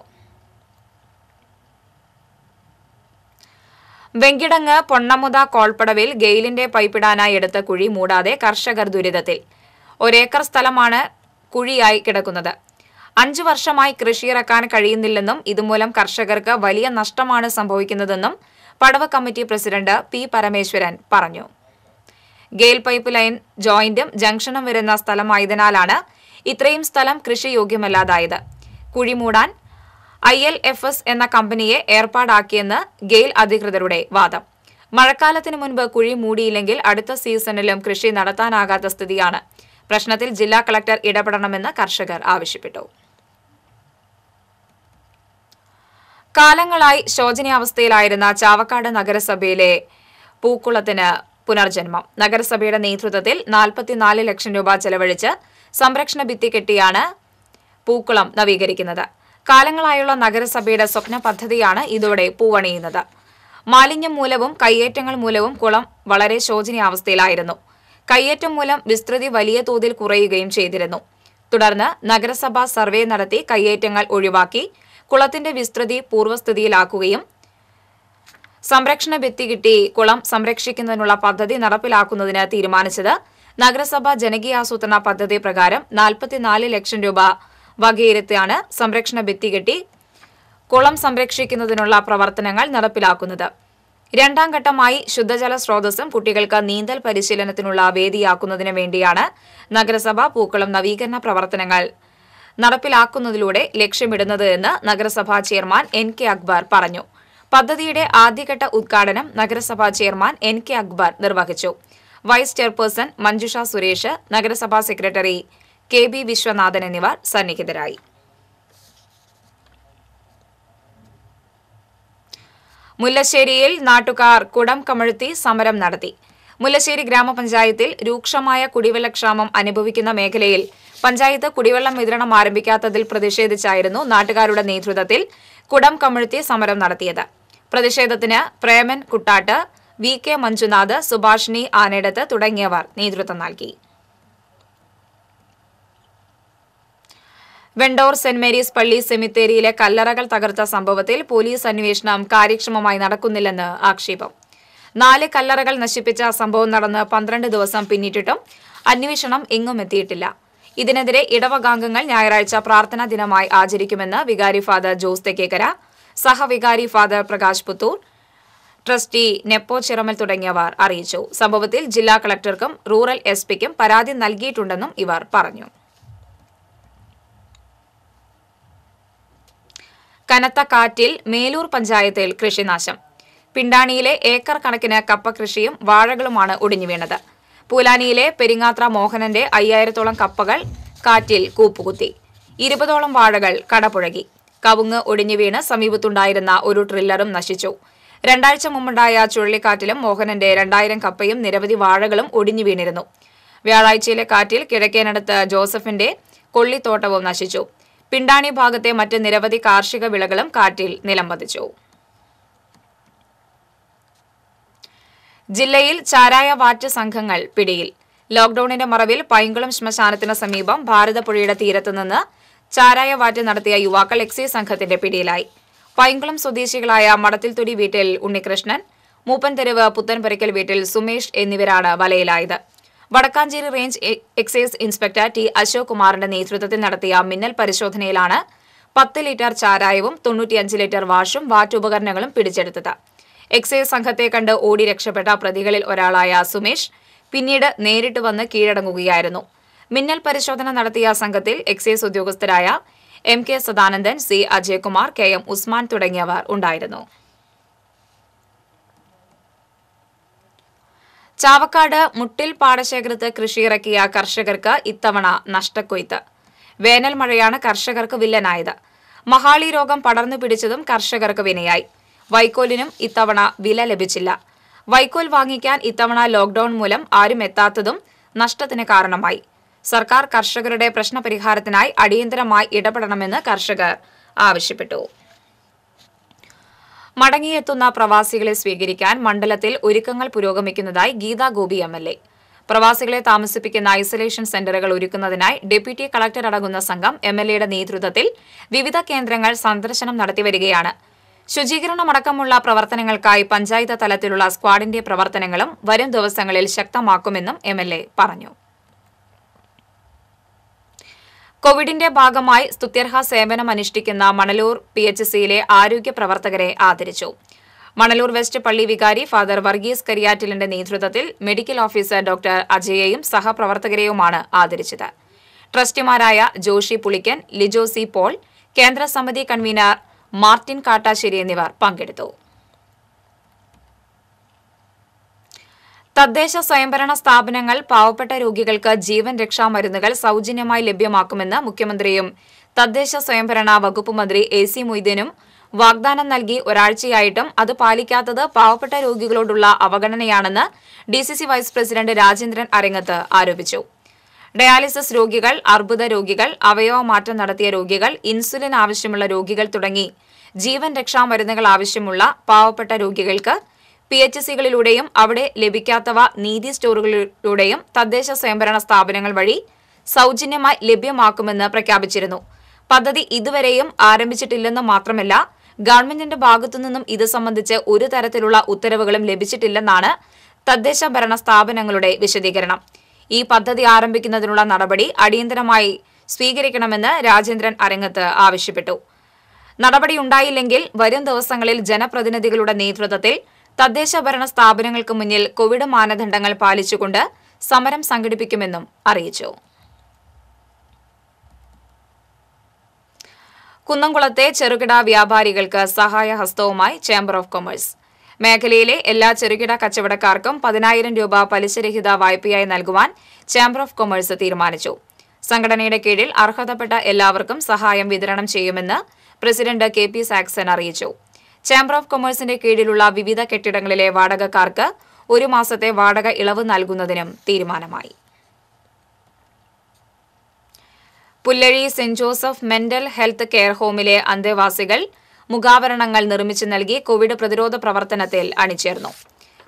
വെങ്കിടങ്ങ് പൊണ്ണമുത കോൾപ്പടവിൽ ഗെയിലിന്റെ പൈപ്പിടാനായി എടുത്ത കുഴി മൂടാതെ കർഷകർ ദുരിതത്തിൽ. ഒരേക്കർ സ്ഥലമാണ് കുഴിയായി കിടക്കുന്നത്. അഞ്ചു വർഷമായി കൃഷിയിറക്കാൻ കഴിയുന്നില്ലെന്നും ഇതുമൂലം കർഷകർക്ക് വലിയ നഷ്ടമാണ് സംഭവിക്കുന്നതെന്നും പടവ കമ്മിറ്റി പ്രസിഡന്റ് പി പരമേശ്വരൻ പറഞ്ഞു. ഗെയിൽ പൈപ്പ് ലൈൻ ജോയിന്റും ജംഗ്ഷനും വരുന്ന സ്ഥലമായതിനാലാണ് ഇത്രയും സ്ഥലം കൃഷിയോഗ്യമല്ലാതായത്. കുഴി മൂടാൻ ഐ എൽ എഫ് എസ് എന്ന കമ്പനിയെ ഏർപ്പാടാക്കിയെന്ന് ഗെയിൽ അധികൃതരുടെ വാദം. മഴക്കാലത്തിന് മുൻപ് കുഴി മൂടിയില്ലെങ്കിൽ അടുത്ത സീസണിലും കൃഷി നടത്താനാകാത്ത സ്ഥിതിയാണ്. പ്രശ്നത്തിൽ ജില്ലാ കളക്ടർ ഇടപെടണമെന്ന് കർഷകർ ആവശ്യപ്പെട്ടു. കാലങ്ങളായി ശോചനീയാവസ്ഥയിലായിരുന്ന ചാവക്കാട് നഗരസഭയിലെ പൂക്കുളത്തിന് പുനർജന്മം. നഗരസഭയുടെ നേതൃത്വത്തിൽ നാൽപ്പത്തിനാല് ലക്ഷം രൂപ ചെലവഴിച്ച് സംരക്ഷണ ഭിത്തി കെട്ടിയാണ് പൂക്കുളം നവീകരിക്കുന്നത്. കാലങ്ങളായുള്ള നഗരസഭയുടെ സ്വപ്ന പദ്ധതിയാണ് ഇതോടെ പൂവണിയുന്നത്. മാലിന്യം മൂലവും കയ്യേറ്റങ്ങൾ മൂലവും കുളം വളരെ ശോചനീയാവസ്ഥയിലായിരുന്നു. കയ്യേറ്റം മൂലം വിസ്തൃതി വലിയ തോതിൽ കുറയുകയും ചെയ്തിരുന്നു. തുടർന്ന് നഗരസഭ സർവേ നടത്തി കയ്യേറ്റങ്ങൾ ഒഴിവാക്കി കുളത്തിന്റെ വിസ്തൃതി പൂർവസ്ഥിതിയിലാക്കുകയും സംരക്ഷണ ഭിത്തി കിട്ടി കുളം സംരക്ഷിക്കുന്നതിനുള്ള പദ്ധതി നടപ്പിലാക്കുന്നതിന് തീരുമാനിച്ചത് നഗരസഭ ജനകീയാസൂത്രണ പദ്ധതി പ്രകാരം നാൽപ്പത്തിനാല് ലക്ഷം രൂപ വകയിരുത്തിയാണ് സംരക്ഷണ ഭിത്തി കെട്ടി കുളം സംരക്ഷിക്കുന്നതിനുള്ള പ്രവർത്തനങ്ങൾ നടപ്പിലാക്കുന്നത്. രണ്ടാം ഘട്ടമായി ശുദ്ധജല സ്രോതസ്സും കുട്ടികൾക്ക് നീന്തൽ പരിശീലനത്തിനുള്ള വേദിയാക്കുന്നതിന് വേണ്ടിയാണ് നഗരസഭ പൂക്കളം നവീകരണ പ്രവർത്തനങ്ങൾ നടപ്പിലാക്കുന്നതിലൂടെ ലക്ഷ്യമിടുന്നത് എന്ന് നഗരസഭാ ചെയർമാൻ എൻ കെ അക്ബർ പറഞ്ഞു. പദ്ധതിയുടെ ആദ്യഘട്ട ഉദ്ഘാടനം നഗരസഭാ ചെയർമാൻ എൻ കെ അക്ബർ നിർവഹിച്ചു. വൈസ് ചെയർപേഴ്സൺ മഞ്ജുഷ സുരേഷ് നഗരസഭാ സെക്രട്ടറി കെ ബി വിശ്വനാഥൻ എന്നിവർ സന്നിഹിതരായി. മുല്ലശ്ശേരിയിൽ നാട്ടുകാർ കുടം കമഴ്ത്തി സമരം നടത്തി. മുല്ലശ്ശേരി ഗ്രാമപഞ്ചായത്തിൽ രൂക്ഷമായ കുടിവെള്ളക്ഷാമം അനുഭവിക്കുന്ന മേഖലയിൽ പഞ്ചായത്ത് കുടിവെള്ളം വിതരണം ആരംഭിക്കാത്തതിൽ പ്രതിഷേധിച്ചായിരുന്നു നാട്ടുകാരുടെ നേതൃത്വത്തിൽ കുടം കമഴ്ത്തി സമരം നടത്തിയത്. പ്രതിഷേധത്തിന് പ്രേമൻ കുട്ടാട്ട് വി കെ മഞ്ജുനാഥ് സുഭാഷിണി ആനേടത്ത് തുടങ്ങിയവർ നേതൃത്വം നൽകി. വെണ്ടോർ സെന്റ് മേരീസ് പള്ളി സെമിത്തേരിയിലെ കല്ലറകൾ തകർത്ത സംഭവത്തിൽ പോലീസ് അന്വേഷണം കാര്യക്ഷമമായി നടക്കുന്നില്ലെന്ന് ആക്ഷേപം. നാല് കല്ലറകൾ നശിപ്പിച്ച സംഭവം നടന്ന് പന്ത്രണ്ട് ദിവസം പിന്നിട്ടിട്ടും അന്വേഷണം എങ്ങും എത്തിയിട്ടില്ല. ഇതിനെതിരെ ഇടവകാംഗങ്ങൾ ഞായറാഴ്ച പ്രാർത്ഥനാ ദിനമായി ആചരിക്കുമെന്ന് വികാരി ഫാദർ ജോസ് തെക്കേക്കര സഹവികാരി ഫാദർ പ്രകാശ് പുത്തൂർ ട്രസ്റ്റി നെപ്പോ ചിറമൽ തുടങ്ങിയവർ അറിയിച്ചു. സംഭവത്തിൽ ജില്ലാ കളക്ടർക്കും റൂറൽ എസ് പിക്കും പരാതി നൽകിയിട്ടുണ്ടെന്നും ഇവർ പറഞ്ഞു. കനത്ത കാറ്റിൽ മേലൂർ പഞ്ചായത്തിൽ കൃഷിനാശം. പിണ്ടാണിയിലെ ഏക്കർ കണക്കിന് കപ്പ കൃഷിയും വാഴകളുമാണ് ഒടിഞ്ഞു വീണത്. പൂലാനിയിലെ പെരിങ്ങാത്ര മോഹനന്റെ അയ്യായിരത്തോളം കപ്പകൾ കാറ്റിൽ കൂപ്പുകുത്തി. ഇരുപതോളം വാഴകൾ കടപുഴകി. കവുങ്ങ് ഒടിഞ്ഞു വീണ് സമീപത്തുണ്ടായിരുന്ന ഒരു ട്രില്ലറും നശിച്ചു. രണ്ടാഴ്ച മുമ്പുണ്ടായ ചുഴലിക്കാറ്റിലും മോഹനന്റെ രണ്ടായിരം കപ്പയും നിരവധി വാഴകളും ഒടിഞ്ഞു വീണിരുന്നു. വ്യാഴാഴ്ചയിലെ കാറ്റിൽ കിഴക്കേനടുത്ത് ജോസഫിന്റെ കൊള്ളിത്തോട്ടവും നശിച്ചു. പിണ്ടാണി ഭാഗത്തെ മറ്റ് നിരവധി കാർഷിക വിളകളും കാറ്റിൽ നിലംപതിച്ചു. ജില്ലയിൽ ചാരായ വാറ്റ് സംഘങ്ങൾ പിടിയിൽ. ലോക്ഡൌണിന്റെ മറവിൽ പൈങ്കുളം ശ്മശാനത്തിന് സമീപം ഭാരതപ്പുഴയുടെ തീരത്തുനിന്ന് ചാരായ വാറ്റ് നടത്തിയ യുവാക്കൾ എക്സൈസ് സംഘത്തിന്റെ പിടിയിലായി. പൈങ്കുളം സ്വദേശികളായ മടത്തിൽത്തൊടി വീട്ടിൽ ഉണ്ണികൃഷ്ണൻ മൂപ്പൻതെരുവ് പുത്തൻപുരയ്ക്കൽ വീട്ടിൽ സുമേഷ് എന്നിവരാണ് വലയിലായത്. Vadakkanchery range excise inspector T Ashok കുമാറിന്റെ നേതൃത്വത്തിൽ നടത്തിയ മിന്നൽ പരിശോധനയിലാണ് പത്ത് ലിറ്റർ ചാരായവും തൊണ്ണൂറ്റിയഞ്ച് ലിറ്റർ വാഷും വാറ്റ് ഉപകരണങ്ങളും പിടിച്ചെടുത്തത്. എക്സൈസ് സംഘത്തെ കണ്ട് ഓടി രക്ഷപ്പെട്ട പ്രതികളിൽ ഒരാളായ സുമേഷ് പിന്നീട് നേരിട്ട് വന്ന് കീഴടങ്ങുകയായിരുന്നു. മിന്നൽ പരിശോധന നടത്തിയ സംഘത്തിൽ excise ഉദ്യോഗസ്ഥരായ M K Sadanandan C Ajaykumar K M Usman തുടങ്ങിയവർ ഉണ്ടായിരുന്നു. ചാവക്കാട് മുട്ടിൽ പാടശേഖരത്ത് കൃഷിയിറക്കിയ കർഷകർക്ക് ഇത്തവണ നഷ്ടക്കൊയ്ത്ത്. വേനൽ മഴയാണ് കർഷകർക്ക് വില്ലനായത്. മഹാളി രോഗം പടർന്നു പിടിച്ചതും കർഷകർക്ക് വിനയായി. വൈക്കോലിനും ഇത്തവണ വില ലഭിച്ചില്ല. വൈക്കോൽ വാങ്ങിക്കാൻ ഇത്തവണ ലോക്ഡൌൺ മൂലം ആരും എത്താത്തതും നഷ്ടത്തിന് കാരണമായി. സർക്കാർ കർഷകരുടെ പ്രശ്നപരിഹാരത്തിനായി അടിയന്തരമായി ഇടപെടണമെന്ന് കർഷകർ ആവശ്യപ്പെട്ടു. മടങ്ങിയെത്തുന്ന പ്രവാസികളെ സ്വീകരിക്കാൻ മണ്ഡലത്തിൽ ഒരുക്കങ്ങൾ പുരോഗമിക്കുന്നതായി Geetha Gopi M L A. പ്രവാസികളെ താമസിപ്പിക്കുന്ന ഐസൊലേഷൻ സെന്ററുകൾ ഒരുക്കുന്നതിനായി ഡെപ്യൂട്ടി കളക്ടർ അടങ്ങുന്ന സംഘം എം എൽ എയുടെ നേതൃത്വത്തിൽ വിവിധ കേന്ദ്രങ്ങൾ സന്ദർശനം നടത്തിവരികയാണ്. ശുചീകരണമടക്കമുള്ള പ്രവർത്തനങ്ങൾക്കായി പഞ്ചായത്ത് തലത്തിലുള്ള സ്ക്വാഡിന്റെ പ്രവർത്തനങ്ങളും വരും ദിവസങ്ങളിൽ ശക്തമാക്കുമെന്നും എം പറഞ്ഞു. കോവിഡിന്റെ ഭാഗമായി സ്തുത്യർഹ സേവനം സേവനമനുഷ്ഠിക്കുന്ന മണലൂർ പി എച്ച് സിയിലെ ആരോഗ്യ പ്രവർത്തകരെ ആദരിച്ചു. മണലൂർ വെസ്റ്റ് പള്ളി വികാരി ഫാദർ വർഗീസ് കരിയാറ്റിലിന്റെ നേതൃത്വത്തിൽ മെഡിക്കൽ ഓഫീസർ ഡോക്ടർ അജയെയും സഹപ്രവർത്തകരെയുമാണ് ആദരിച്ചത്. ട്രസ്റ്റിമാരായ ജോഷി പുളിക്കൻ ലിജോസി പോൾ കേന്ദ്ര സമിതി കൺവീനർ മാർട്ടിൻ കാട്ടാശ്ശേരി എന്നിവർ പങ്കെടുത്തു. തദ്ദേശ സ്വയംഭരണ സ്ഥാപനങ്ങൾ പാവപ്പെട്ട രോഗികൾക്ക് ജീവൻ രക്ഷാ മരുന്നുകൾ സൗജന്യമായി ലഭ്യമാക്കുമെന്ന് മുഖ്യമന്ത്രിയും തദ്ദേശ സ്വയംഭരണ വകുപ്പ് മന്ത്രി എ സി മൊയ്തീനും വാഗ്ദാനം നൽകി ഒരാഴ്ചയായിട്ടും അത് പാലിക്കാത്തത് പാവപ്പെട്ട രോഗികളോടുള്ള അവഗണനയാണെന്ന് D vice president Rajendran Arangath ആരോപിച്ചു. ഡയാലിസിസ് രോഗികൾ അർബുദ രോഗികൾ അവയവമാറ്റം നടത്തിയ രോഗികൾ ഇൻസുലിൻ ആവശ്യമുള്ള രോഗികൾ തുടങ്ങി ജീവൻ രക്ഷാ മരുന്നുകൾ ആവശ്യമുള്ള പാവപ്പെട്ട രോഗികൾക്ക് പി എച്ച് സികളിലൂടെയും അവിടെ ലഭിക്കാത്തവ നീതി സ്റ്റോറുകളിലൂടെയും തദ്ദേശ സ്വയംഭരണ സ്ഥാപനങ്ങൾ വഴി സൗജന്യമായി ലഭ്യമാക്കുമെന്ന് പ്രഖ്യാപിച്ചിരുന്നു. പദ്ധതി ഇതുവരെയും ആരംഭിച്ചിട്ടില്ലെന്ന് മാത്രമല്ല ഗവൺമെന്റിന്റെ ഭാഗത്തുനിന്നും ഇത് സംബന്ധിച്ച് ഒരു തരത്തിലുള്ള ഉത്തരവുകളും ലഭിച്ചിട്ടില്ലെന്നാണ് തദ്ദേശ ഭരണ സ്ഥാപനങ്ങളുടെ വിശദീകരണം. ഈ പദ്ധതി ആരംഭിക്കുന്നതിനുള്ള നടപടി അടിയന്തരമായി സ്വീകരിക്കണമെന്ന് രാജേന്ദ്രൻ അരങ്ങത്ത് ആവശ്യപ്പെട്ടു. നടപടിയുണ്ടായില്ലെങ്കിൽ വരും ദിവസങ്ങളിൽ ജനപ്രതിനിധികളുടെ നേതൃത്വത്തിൽ തദ്ദേശ ഭരണ സ്ഥാപനങ്ങൾക്ക് മുന്നിൽ കോവിഡ് മാനദണ്ഡങ്ങൾ പാലിച്ചുകൊണ്ട് സമരം സംഘടിപ്പിക്കുമെന്നും അറിയിച്ചു. കുന്നംകുളത്തെ ചെറുകിട വ്യാപാരികൾക്ക് സഹായഹസ്തവുമായി ചേംബർ ഓഫ് കൊമേഴ്സ്. മേഖലയിലെ എല്ലാ ചെറുകിട കച്ചവടക്കാർക്കും പതിനായിരം രൂപ പലിശരഹിത വായ്പയായി നൽകുവാൻ ചേംബർ ഓഫ് കൊമേഴ്സ് തീരുമാനിച്ചു. സംഘടനയുടെ കീഴിൽ അർഹതപ്പെട്ട എല്ലാവർക്കും സഹായം വിതരണം ചെയ്യുമെന്ന് പ്രസിഡന്റ് കെ പി സാക്സൺ അറിയിച്ചു. ചേംബർ ഓഫ് കൊമേഴ്സിന്റെ കീഴിലുള്ള വിവിധ കെട്ടിടങ്ങളിലെ വാടകക്കാർക്ക് ഒരു മാസത്തെ വാടക ഇളവ് നൽകുന്നതിനും തീരുമാനമായി. Pullazhi saint Joseph mental health care ഹോമിലെ അന്തേവാസികൾ മുഖാവരണങ്ങൾ നിർമ്മിച്ചു നൽകി കോവിഡ് പ്രതിരോധ പ്രവർത്തനത്തിൽ അണിചേർന്നു.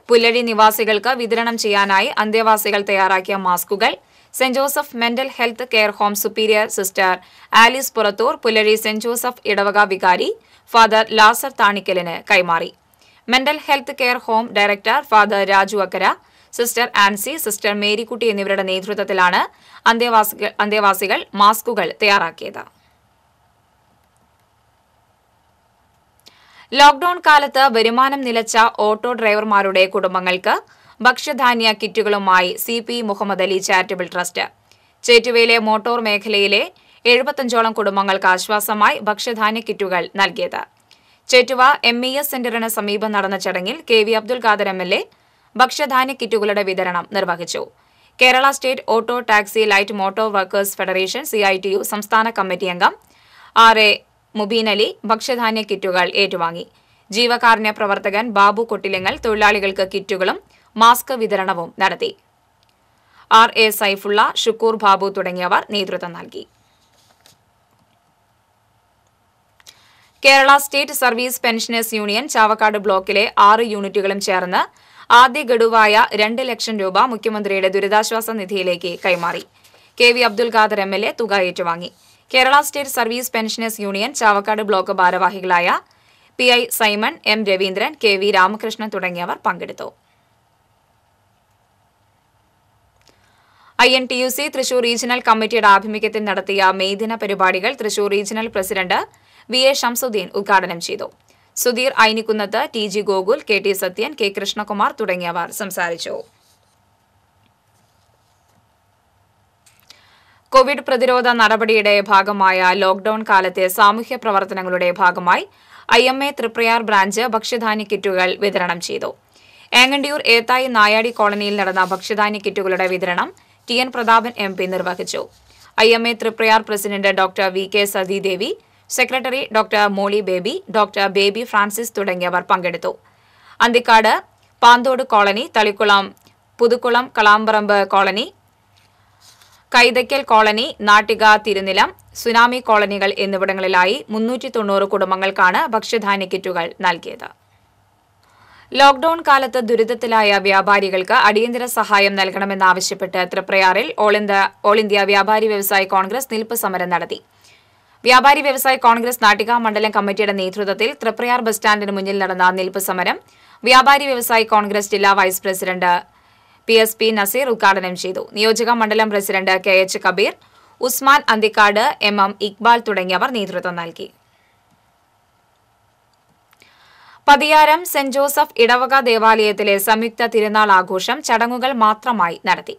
പുല്ലഴി നിവാസികൾക്ക് വിതരണം ചെയ്യാനായി അന്തേവാസികൾ തയ്യാറാക്കിയ മാസ്കുകൾ saint Joseph mental health care home superior sister Alice Purathur Pullazhi saint Joseph ഇടവക വികാരി ഫാദർ ലാസർ താണിക്കലിന് കൈമാറി. Mental health care home director father Raju Akkara sister Ancy sister Marykutty എന്നിവരുടെ നേതൃത്വത്തിലാണ് അന്തേവാസികൾ മാസ്കുകൾ തയ്യാറാക്കിയത്. ലോക്ഡൌൺ കാലത്ത് വരുമാനം നിലച്ച ഓട്ടോ ഡ്രൈവർമാരുടെ കുടുംബങ്ങൾക്ക് ഭക്ഷ്യധാന്യ കിറ്റുകളുമായി C P Muhammad Ali charitable trust. ചേറ്റുവയിലെ motor മേഖലയിലെ എഴുപത്തഞ്ചോളം കുടുംബങ്ങൾക്ക് ആശ്വാസമായി ഭക്ഷ്യധാന്യ കിറ്റുകൾ നൽകിയത്. ചേറ്റുവ എം ഇ എസ് സെന്ററിന് സമീപം നടന്ന ചടങ്ങിൽ K V Abdul Khader M L A ഭക്ഷ്യധാന്യ കിറ്റുകളുടെ വിതരണം നിർവഹിച്ചു. Kerala state auto taxi light motor workers federation C സംസ്ഥാന കമ്മിറ്റി അംഗം ആർ എ മുബീൻ അലി ഭക്ഷ്യധാന്യ കിറ്റുകൾ ഏറ്റുവാങ്ങി. ജീവകാരുണ്യ പ്രവർത്തകൻ ബാബു കൊട്ടിലിങ്ങൽ തൊഴിലാളികൾക്ക് കിറ്റുകളും മാസ്ക് വിതരണവും നടത്തി. ആർ എ സൈഫുള്ള ഷുക്കൂർ ബാബു തുടങ്ങിയവർ നേതൃത്വം നൽകി. Kerala state service pensioners union Chavakkad ബ്ലോക്കിലെ ആറ് യൂണിറ്റുകളും ചേർന്ന് ആദ്യ ഗഡുവായ രണ്ട് ലക്ഷം രൂപ മുഖ്യമന്ത്രിയുടെ ദുരിതാശ്വാസ നിധിയിലേക്ക് കൈമാറി. K V Abdul Khader M L A തുക ഏറ്റുവാങ്ങി. Kerala state service pensioners union Chavakkad block ഭാരവാഹികളായ P I Simon M Raveendran K V Ramakrishnan തുടങ്ങിയവർ പങ്കെടുത്തു. I N T U C Thrissur regional കമ്മിറ്റിയുടെ ആഭിമുഖ്യത്തിൽ നടത്തിയ മെയ്ദിന പരിപാടികൾ Thrissur regional president V. A. Shamsuddin ഉദ്ഘാടനം ചെയ്തു. Sudheer Ainikkunnath T. G. Gokul K. T. Sathyan K. Krishnakumar തുടങ്ങിയവർ സംസാരിച്ചു. കോവിഡ് പ്രതിരോധ നടപടിയുടെ ഭാഗമായ ലോക്ഡൌൺ കാലത്തെ സാമൂഹ്യ പ്രവർത്തനങ്ങളുടെ ഭാഗമായി I M A Triprayar branch ഭക്ഷ്യധാന്യ കിറ്റുകൾ വിതരണം ചെയ്തു. ഏങ്ങണ്ടിയൂർ ഏത്തായി നായാടി കോളനിയിൽ നടന്ന ഭക്ഷ്യധാന്യ കിറ്റുകളുടെ വിതരണം T N Prathapan M P നിർവഹിച്ചു. I M A Triprayar president doctor V K Sathidevi secretary doctor Molly Baby doctor Baby Francis തുടങ്ങിയവർ പങ്കെടുത്തു. Anthikkad Panthod colony Thalikkulam Puthukkulam Kalamparambu colony Kaithakkal colony Nattika Thirunilam tsunami കോളനികൾ എന്നിവിടങ്ങളിലായി മുന്നൂറ്റി തൊണ്ണൂറ് കുടുംബങ്ങൾക്കാണ് ഭക്ഷ്യധാന്യ കിറ്റുകൾ നൽകിയത്. ലോക്ഡൌൺ കാലത്ത് ദുരിതത്തിലായ വ്യാപാരികൾക്ക് അടിയന്തര സഹായം നൽകണമെന്നാവശ്യപ്പെട്ട് തൃപ്രയാറിൽ all India all India Vyapari Vyavasayi Congress നിൽപ്പ് സമരം നടത്തി. വ്യാപാരി വ്യവസായി കോൺഗ്രസ് നാട്ടിക മണ്ഡലം കമ്മിറ്റിയുടെ നേതൃത്വത്തിൽ തൃപ്രയാർ ബസ് സ്റ്റാൻഡിന് മുന്നിൽ നടന്ന നിൽപ്പ് സമരം വ്യാപാരി വ്യവസായി കോൺഗ്രസ് ജില്ലാ vice president P S P Naseer ഉദ്ഘാടനം ചെയ്തു. നിയോജക മണ്ഡലം president K H Kabeer Usman Anthikkad M M Iqbal തുടങ്ങിയവർ നേതൃത്വം നൽകി. പതിയാരം സെന്റ് ജോസഫ് ഇടവക ദേവാലയത്തിലെ സംയുക്ത തിരുനാൾ ആഘോഷം ചടങ്ങുകൾ മാത്രമായി നടത്തി.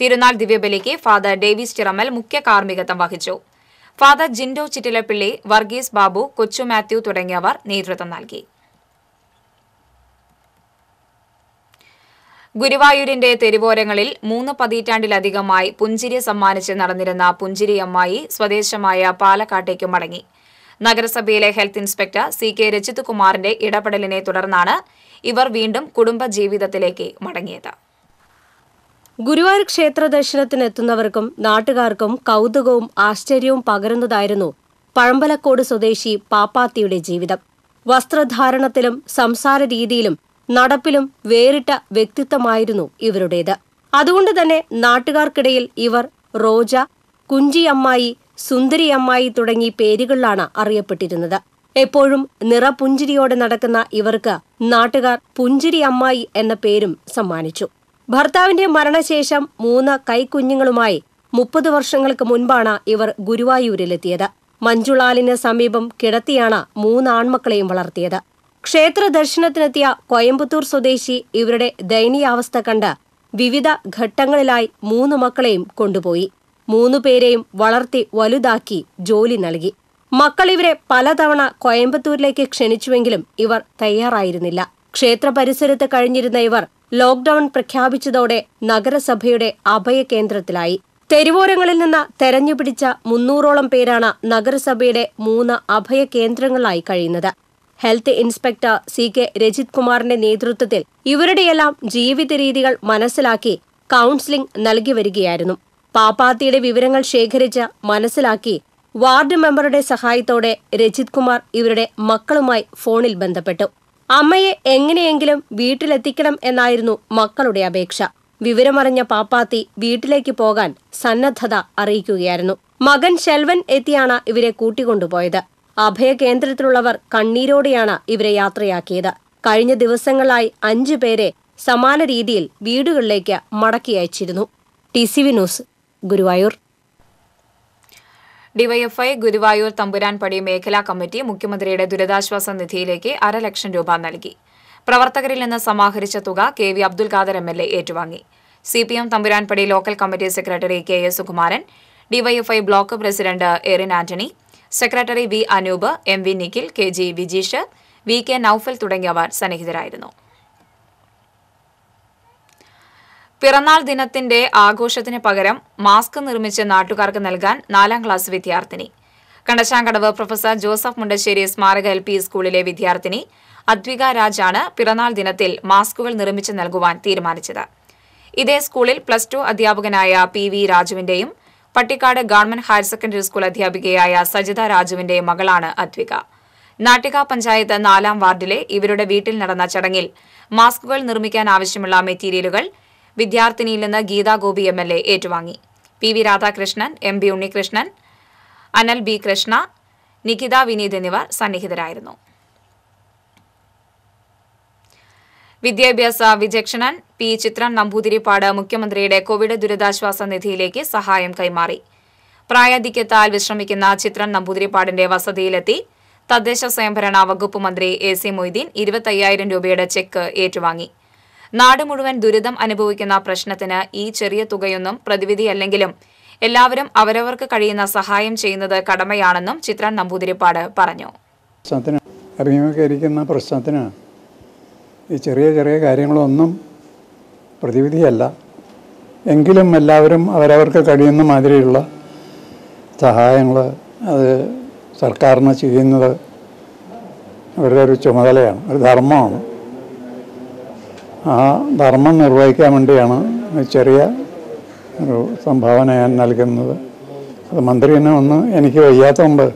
തിരുനാൾ ദിവ്യബലിക്ക് ഫാദർ ഡേവിസ് ചിറമൽ മുഖ്യ കാർമ്മികത്വം വഹിച്ചു. ഫാദർ ജിൻഡോ ചിറ്റിലപ്പിള്ളി വർഗീസ് ബാബു കൊച്ചു മാത്യു തുടങ്ങിയവർ നേതൃത്വം നൽകി. ഗുരുവായൂരിന്റെ തെരുവോരങ്ങളിൽ മൂന്ന് പതിറ്റാണ്ടിലധികമായി പുഞ്ചിരി സമ്മാനിച്ച് നടന്നിരുന്ന പുഞ്ചിരി അമ്മായി സ്വദേശമായ പാലക്കാട്ടേക്ക് മടങ്ങി. നഗരസഭയിലെ health inspector C K Rajith കുമാറിന്റെ ഇടപെടലിനെ തുടർന്നാണ് ഇവർ വീണ്ടും കുടുംബ ജീവിതത്തിലേക്ക് മടങ്ങിയത്. ഗുരുവായൂർ ക്ഷേത്ര ദർശനത്തിനെത്തുന്നവർക്കും നാട്ടുകാർക്കും കൗതുകവും ആശ്ചര്യവും പകരുന്നതായിരുന്നു പഴമ്പലക്കോട് സ്വദേശി പാപ്പാത്തിയുടെ ജീവിതം. വസ്ത്രധാരണത്തിലും സംസാര രീതിയിലും നടപ്പിലും വേറിട്ട വ്യക്തിത്വമായിരുന്നു ഇവരുടേത്. അതുകൊണ്ട് തന്നെ നാട്ടുകാർക്കിടയിൽ ഇവർ റോജ കുഞ്ചിയമ്മായി സുന്ദരിയമ്മായി തുടങ്ങി പേരുകളിലാണ് അറിയപ്പെട്ടിരുന്നത്. എപ്പോഴും നിറപുഞ്ചിരിയോടെ നടക്കുന്ന ഇവർക്ക് നാട്ടുകാർ പുഞ്ചിരി അമ്മായി എന്ന പേരും സമ്മാനിച്ചു. ഭർത്താവിന്റെ മരണശേഷം മൂന്ന് കൈക്കുഞ്ഞുങ്ങളുമായി മുപ്പത് വർഷങ്ങൾക്ക് മുൻപാണ് ഇവർ ഗുരുവായൂരിലെത്തിയത്. മഞ്ജുളാലിന് സമീപം കിടത്തിയാണ് മൂന്ന് ആൺമക്കളെയും വളർത്തിയത്. ക്ഷേത്ര ദർശനത്തിനെത്തിയ കോയമ്പത്തൂർ സ്വദേശി ഇവരുടെ ദയനീയാവസ്ഥ കണ്ട് വിവിധ ഘട്ടങ്ങളിലായി മൂന്ന് മക്കളെയും കൊണ്ടുപോയി. മൂന്നു പേരെയും വളർത്തി വലുതാക്കി ജോലി നൽകി. മക്കൾ ഇവരെ പലതവണ കോയമ്പത്തൂരിലേക്ക് ക്ഷണിച്ചുവെങ്കിലും ഇവർ തയ്യാറായിരുന്നില്ല. ക്ഷേത്ര പരിസരത്ത് കഴിഞ്ഞിരുന്ന ഇവർ ലോക്ഡൌൺ പ്രഖ്യാപിച്ചതോടെ നഗരസഭയുടെ അഭയ കേന്ദ്രത്തിലായി. തെരുവോരങ്ങളിൽ നിന്ന് തെരഞ്ഞുപിടിച്ച മുന്നൂറോളം പേരാണ് നഗരസഭയുടെ മൂന്ന് അഭയ അഭയകേന്ദ്രങ്ങളായി കഴിയുന്നത്. Health inspector C K Rajith കുമാറിന്റെ നേതൃത്വത്തിൽ ഇവരുടെയെല്ലാം ജീവിത രീതികൾ മനസ്സിലാക്കി കൗൺസിലിംഗ് നൽകി വരികയായിരുന്നു. പാപ്പാത്തിയുടെ വിവരങ്ങൾ ശേഖരിച്ച് മനസ്സിലാക്കി വാർഡ് മെമ്പറുടെ സഹായത്തോടെ രജിത് കുമാർ ഇവരുടെ മക്കളുമായി ഫോണിൽ ബന്ധപ്പെട്ടു. അമ്മയെ എങ്ങനെയെങ്കിലും വീട്ടിലെത്തിക്കണം എന്നായിരുന്നു മക്കളുടെ അപേക്ഷ. വിവരമറിഞ്ഞ പാപ്പാത്തി വീട്ടിലേക്ക് പോകാൻ സന്നദ്ധത അറിയിക്കുകയായിരുന്നു. മകൻ ശെൽവൻ എത്തിയാണ് ഇവരെ കൂട്ടിക്കൊണ്ടുപോയത്. അഭയകേന്ദ്രത്തിലുള്ളവർ കണ്ണീരോടെയാണ് ഇവരെ യാത്രയാക്കിയത്. കഴിഞ്ഞ ദിവസങ്ങളായി അഞ്ചു പേരെ സമാന രീതിയിൽ വീടുകളിലേക്ക് മടക്കി അയച്ചിരുന്നു. T C V news Guruvayur. DYFI Guruvayur Thampuranpadi മേഖലാ കമ്മിറ്റി മുഖ്യമന്ത്രിയുടെ ദുരിതാശ്വാസ നിധിയിലേക്ക് അരലക്ഷം രൂപ നൽകി. പ്രവർത്തകരിൽ നിന്ന് സമാഹരിച്ച തുക K V Abdul Khader M L A ഏറ്റുവാങ്ങി. C P M Thampuranpadi local committee secretary K S Sukumaran DYFI block president Erin Antony secretary V Anoop M V Nikhil K G Vijeesh V K Naufal തുടങ്ങിയവർ സന്നിഹിതരായിരുന്നു. പിറന്നാൾ ദിനത്തിന്റെ ആഘോഷത്തിന് പകരം മാസ്ക് നിർമ്മിച്ച് നാട്ടുകാർക്ക് നൽകാൻ നാലാം ക്ലാസ് വിദ്യാർത്ഥിനി. കണ്ടശാങ്കടവ് പ്രൊഫസർ ജോസഫ് മുണ്ടശ്ശേരി സ്മാരക എൽ പി സ്കൂളിലെ വിദ്യാർത്ഥിനി അദ്വിക രാജാണ് പിറന്നാൾ ദിനത്തിൽ മാസ്കുകൾ നിർമ്മിച്ച് നൽകുവാൻ തീരുമാനിച്ചത്. ഇതേ സ്കൂളിൽ പ്ലസ് ടു അധ്യാപകനായ P V രാജുവിന്റെയും Pattikkad government higher secondary school അധ്യാപികയായ സജിത രാജുവിന്റെ മകളാണ് അദ്വിക. നാട്ടിക പഞ്ചായത്ത് നാലാം വാർഡിലെ ഇവരുടെ വീട്ടിൽ നടന്ന ചടങ്ങിൽ മാസ്കുകൾ നിർമ്മിക്കാൻ ആവശ്യമുള്ള മെറ്റീരിയലുകൾ വിദ്യാർത്ഥിനിയിൽ നിന്ന് Geetha Gopi M L A ഏറ്റുവാങ്ങി. P V Radhakrishnan M B Unnikrishnan Anal B Krishna Nikhitha Vineeth എന്നിവർ സന്നിഹിതരായിരുന്നു. വിദ്യാഭ്യാസ വിചക്ഷണൻ പി ചിത്രൻ നമ്പൂതിരിപ്പാട് മുഖ്യമന്ത്രിയുടെ കോവിഡ് ദുരിതാശ്വാസ നിധിയിലേക്ക് സഹായം കൈമാറി. പ്രായാധിക്യത്താൽ വിശ്രമിക്കുന്ന ചിത്രൻ നമ്പൂതിരിപ്പാടിന്റെ വസതിയിലെത്തി. തദ്ദേശ സ്വയംഭരണ വകുപ്പ് മന്ത്രി എ സി മൊയ്തീൻ ഇരുപത്തയ്യായിരം രൂപയുടെ ചെക്ക് ഏറ്റുവാങ്ങി. നാട് മുഴുവൻ ദുരിതം അനുഭവിക്കുന്ന പ്രശ്നത്തിന് ഈ ചെറിയ തുകയൊന്നും പ്രതിവിധിയല്ലെങ്കിലും എല്ലാവരും അവരവർക്ക് കഴിയുന്ന സഹായം ചെയ്യുന്നത് കടമയാണെന്നും ചിത്രൻ നമ്പൂതിരിപ്പാട് പറഞ്ഞു. അഭിമുഖീകരിക്കുന്ന പ്രശ്നത്തിന് ഈ ചെറിയ ചെറിയ കാര്യങ്ങളൊന്നും പ്രതിവിധിയല്ല. എങ്കിലും എല്ലാവരും അവരവർക്ക് കഴിയുന്ന മാതിരിയുള്ള സഹായങ്ങൾ അത് സർക്കാരിന് ചെയ്യുന്നത് അവരുടെ ഒരു ചുമതലയാണ് ഒരു ധർമ്മമാണ്. ആ ധർമ്മം നിർവഹിക്കാൻ വേണ്ടിയാണ് ചെറിയ ഒരു സംഭാവന ഞാൻ നൽകുന്നത്. അത് മന്ത്രി തന്നെ ഒന്ന് എനിക്ക് വയ്യാത്തതുകൊണ്ട്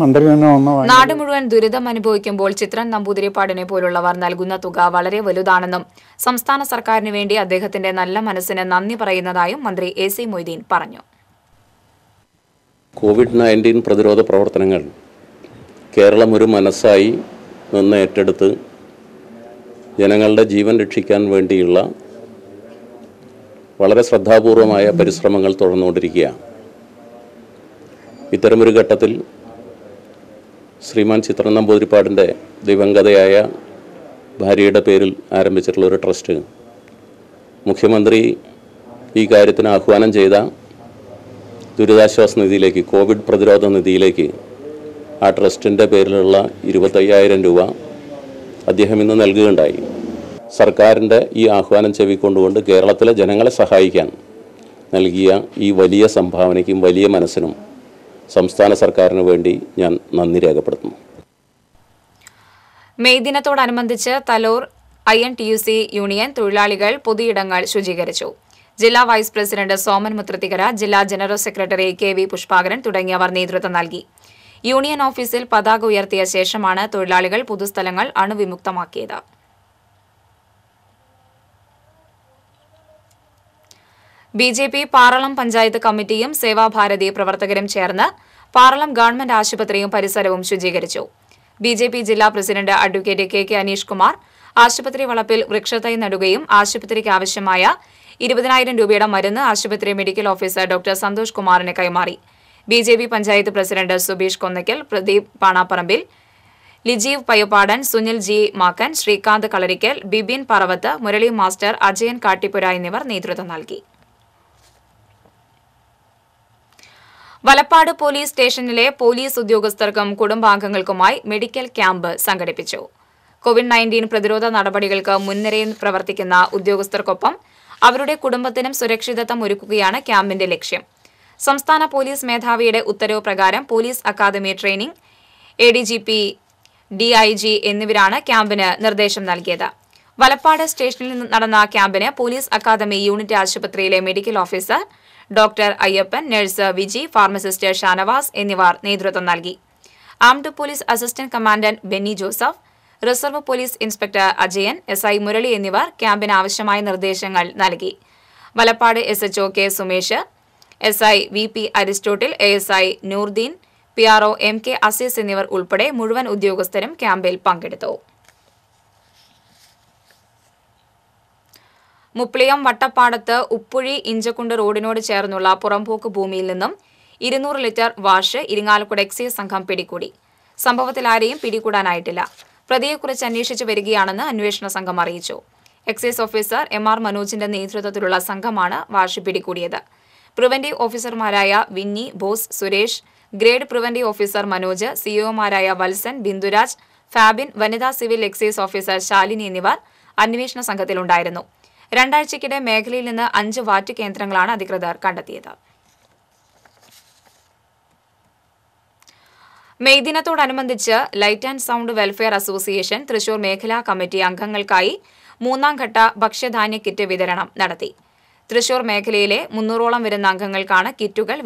മന്ത്രി തന്നെ നാട് മുഴുവൻ ദുരിതം അനുഭവിക്കുമ്പോൾ ചിത്രൻ നമ്പൂതിരിപ്പാടിനെ പോലുള്ളവർ നൽകുന്ന തുക വളരെ വലുതാണെന്നും സംസ്ഥാന സർക്കാരിന് വേണ്ടി അദ്ദേഹത്തിന്റെ നല്ല മനസ്സിന് നന്ദി പറയുന്നതായും മന്ത്രി എ സി മൊയ്തീൻ പറഞ്ഞു. കോവിഡ് നയന്റീൻ പ്രതിരോധ പ്രവർത്തനങ്ങൾ കേരളം ഒരു മനസ്സായി നിന്ന് ഏറ്റെടുത്ത് ജനങ്ങളുടെ ജീവൻ രക്ഷിക്കാൻ വേണ്ടിയുള്ള വളരെ ശ്രദ്ധാപൂർവമായ പരിശ്രമങ്ങൾ തുടർന്നുകൊണ്ടിരിക്കുകയാണ്. ഇത്തരമൊരു ഘട്ടത്തിൽ ശ്രീമാൻ ചിത്ര നമ്പൂതിരിപ്പാടിന്റെ ദിവംഗതയായ ഭാര്യയുടെ പേരിൽ ആരംഭിച്ചിട്ടുള്ള ഒരു ട്രസ്റ്റ്. മുഖ്യമന്ത്രി ഈ കാര്യത്തിന് ആഹ്വാനം ചെയ്ത ദുരിതാശ്വാസ നിധിയിലേക്ക് കോവിഡ് പ്രതിരോധ നിധിയിലേക്ക് ആ ട്രസ്റ്റിന്റെ പേരിലുള്ള ഇരുപത്തയ്യായിരം രൂപ അദ്ദേഹം ഇന്ന് നൽകുകയുണ്ടായി. സർക്കാരിന്റെ ഈ ആഹ്വാനം ചെവിക്കൊണ്ടുകൊണ്ട് കേരളത്തിലെ ജനങ്ങളെ സഹായിക്കാൻ നൽകിയ ഈ വലിയ സംഭാവനയ്ക്കും വലിയ മനസ്സിനും സംസ്ഥാന സർക്കാരിന് വേണ്ടി ഞാൻ നന്ദി രേഖപ്പെടുത്തുന്നു. മെയ് ദിനത്തോടനുബന്ധിച്ച് Thalore I N T U C union തൊഴിലാളികൾ പൊതുയിടങ്ങൾ ശുചീകരിച്ചു. ജില്ലാ വൈസ് പ്രസിഡന്റ് സോമൻ മുത്രത്തിക്കര ജില്ലാ general secretary K V Pushpakaran തുടങ്ങിയവർ നേതൃത്വം നൽകി. യൂണിയൻ ഓഫീസിൽ പതാക ഉയർത്തിയ ശേഷമാണ് തൊഴിലാളികൾ പൊതുസ്ഥലങ്ങൾ അണുവിമുക്തമാക്കിയത്. B J P Paralam panchayat കമ്മിറ്റിയും സേവാഭാരതി പ്രവർത്തകരും ചേർന്ന് പാറളം ഗവൺമെന്റ് ആശുപത്രിയും പരിസരവും ശുചീകരിച്ചു. ബി ജെ പി ജില്ലാ president advocate K K Aneesh Kumar ആശുപത്രി വളപ്പിൽ വൃക്ഷത്തൈ നടുകയും ആശുപത്രിക്ക് ആവശ്യമായ ഇരുപതിനായിരം രൂപയുടെ മരുന്ന് ആശുപത്രി മെഡിക്കൽ ഓഫീസർ ഡോക്ടർ സന്തോഷ് കുമാറിന് കൈമാറി. B J P panchayat president Subeesh Konnakkal Pradeep Panapparambil Lijeev Payyappadan Sunil G Makkan Sreekanth Kalarikkal Bibin Paravath Murali master Ajayan Kattippura എന്നിവർ നേതൃത്വം നൽകി. വലപ്പാട് പോലീസ് സ്റ്റേഷനിലെ പോലീസ് ഉദ്യോഗസ്ഥർക്കും കുടുംബാംഗങ്ങൾക്കുമായി മെഡിക്കൽ ക്യാമ്പ് സംഘടിപ്പിച്ചു. കോവിഡ് നയന്റീൻ പ്രതിരോധ നടപടികൾക്ക് മുൻനിരയിൽ പ്രവർത്തിക്കുന്ന ഉദ്യോഗസ്ഥർക്കൊപ്പം അവരുടെ കുടുംബത്തിനും സുരക്ഷിതത്വം ഒരുക്കുകയാണ് ക്യാമ്പിന്റെ ലക്ഷ്യം. സംസ്ഥാന പോലീസ് മേധാവിയുടെ ഉത്തരവ് പ്രകാരം police academy training A D G P D I G എന്നിവരാണ് ക്യാമ്പിന് നിർദ്ദേശം നൽകിയത്. വലപ്പാട് സ്റ്റേഷനിൽ നടന്ന ക്യാമ്പിന് പോലീസ് അക്കാദമി യൂണിറ്റ് ആശുപത്രിയിലെ medical officer doctor Ayyappan nurse Viji pharmacist Shanavas എന്നിവർ നേതൃത്വം നൽകി. Armed police assistant commandant Benny Joseph reserve police inspector Ajayan S I Murali എന്നിവർ ക്യാമ്പിന് ആവശ്യമായ നിർദ്ദേശങ്ങൾ നൽകി. Valappad SHO K Sumesh S I V P Aristotle A S I Noordeen P R O M K Azeez എന്നിവർ ഉൾപ്പെടെ മുഴുവൻ ഉദ്യോഗസ്ഥരും ക്യാമ്പിൽ പങ്കെടുത്തു. മുപ്ലിയം വട്ടപ്പാടത്ത് ഉപ്പുഴി ഇഞ്ചക്കുണ്ട് റോഡിനോട് ചേർന്നുള്ള പുറംപോക്ക് ഭൂമിയിൽ നിന്നും ഇരുന്നൂറ് ലിറ്റർ വാഷ് ഇരിങ്ങാലക്കുട എക്സൈസ് സംഘം പിടികൂടി. സംഭവത്തിൽ ആരെയും പിടികൂടാനായിട്ടില്ല. പ്രതിയെക്കുറിച്ച് അന്വേഷിച്ചു വരികയാണെന്ന് അന്വേഷണ സംഘം അറിയിച്ചു. എക്സൈസ് ഓഫീസർ എം ആർ മനോജിന്റെ നേതൃത്വത്തിലുള്ള സംഘമാണ് വാഷ് പിടികൂടിയത്. പ്രിവന്റീവ് ഓഫീസർമാരായ Winnie Bose Suresh grade preventive officer Manoj സിഇഒമാരായ Valsan Binduraj Fabin വനിതാ സിവിൽ എക്സൈസ് ഓഫീസർ ശാലിനി എന്നിവർ അന്വേഷണ സംഘത്തിലുണ്ടായിരുന്നു. രണ്ടാഴ്ചയ്ക്കിടെ മേഖലയിൽ നിന്ന് അഞ്ച് വാറ്റ് കേന്ദ്രങ്ങളാണ് അധികൃതർ കണ്ടെത്തിയത്. മെയ് ദിനത്തോടനുബന്ധിച്ച് light and sound welfare association Thrissur മേഖലാ കമ്മിറ്റി അംഗങ്ങൾക്കായി മൂന്നാം ഘട്ട ഭക്ഷ്യധാന്യ കിറ്റ് വിതരണം നടത്തി. തൃശൂർ മേഖലയിലെ മുന്നൂറോളം വരുന്ന അംഗങ്ങൾക്കാണ് കിറ്റുകൾ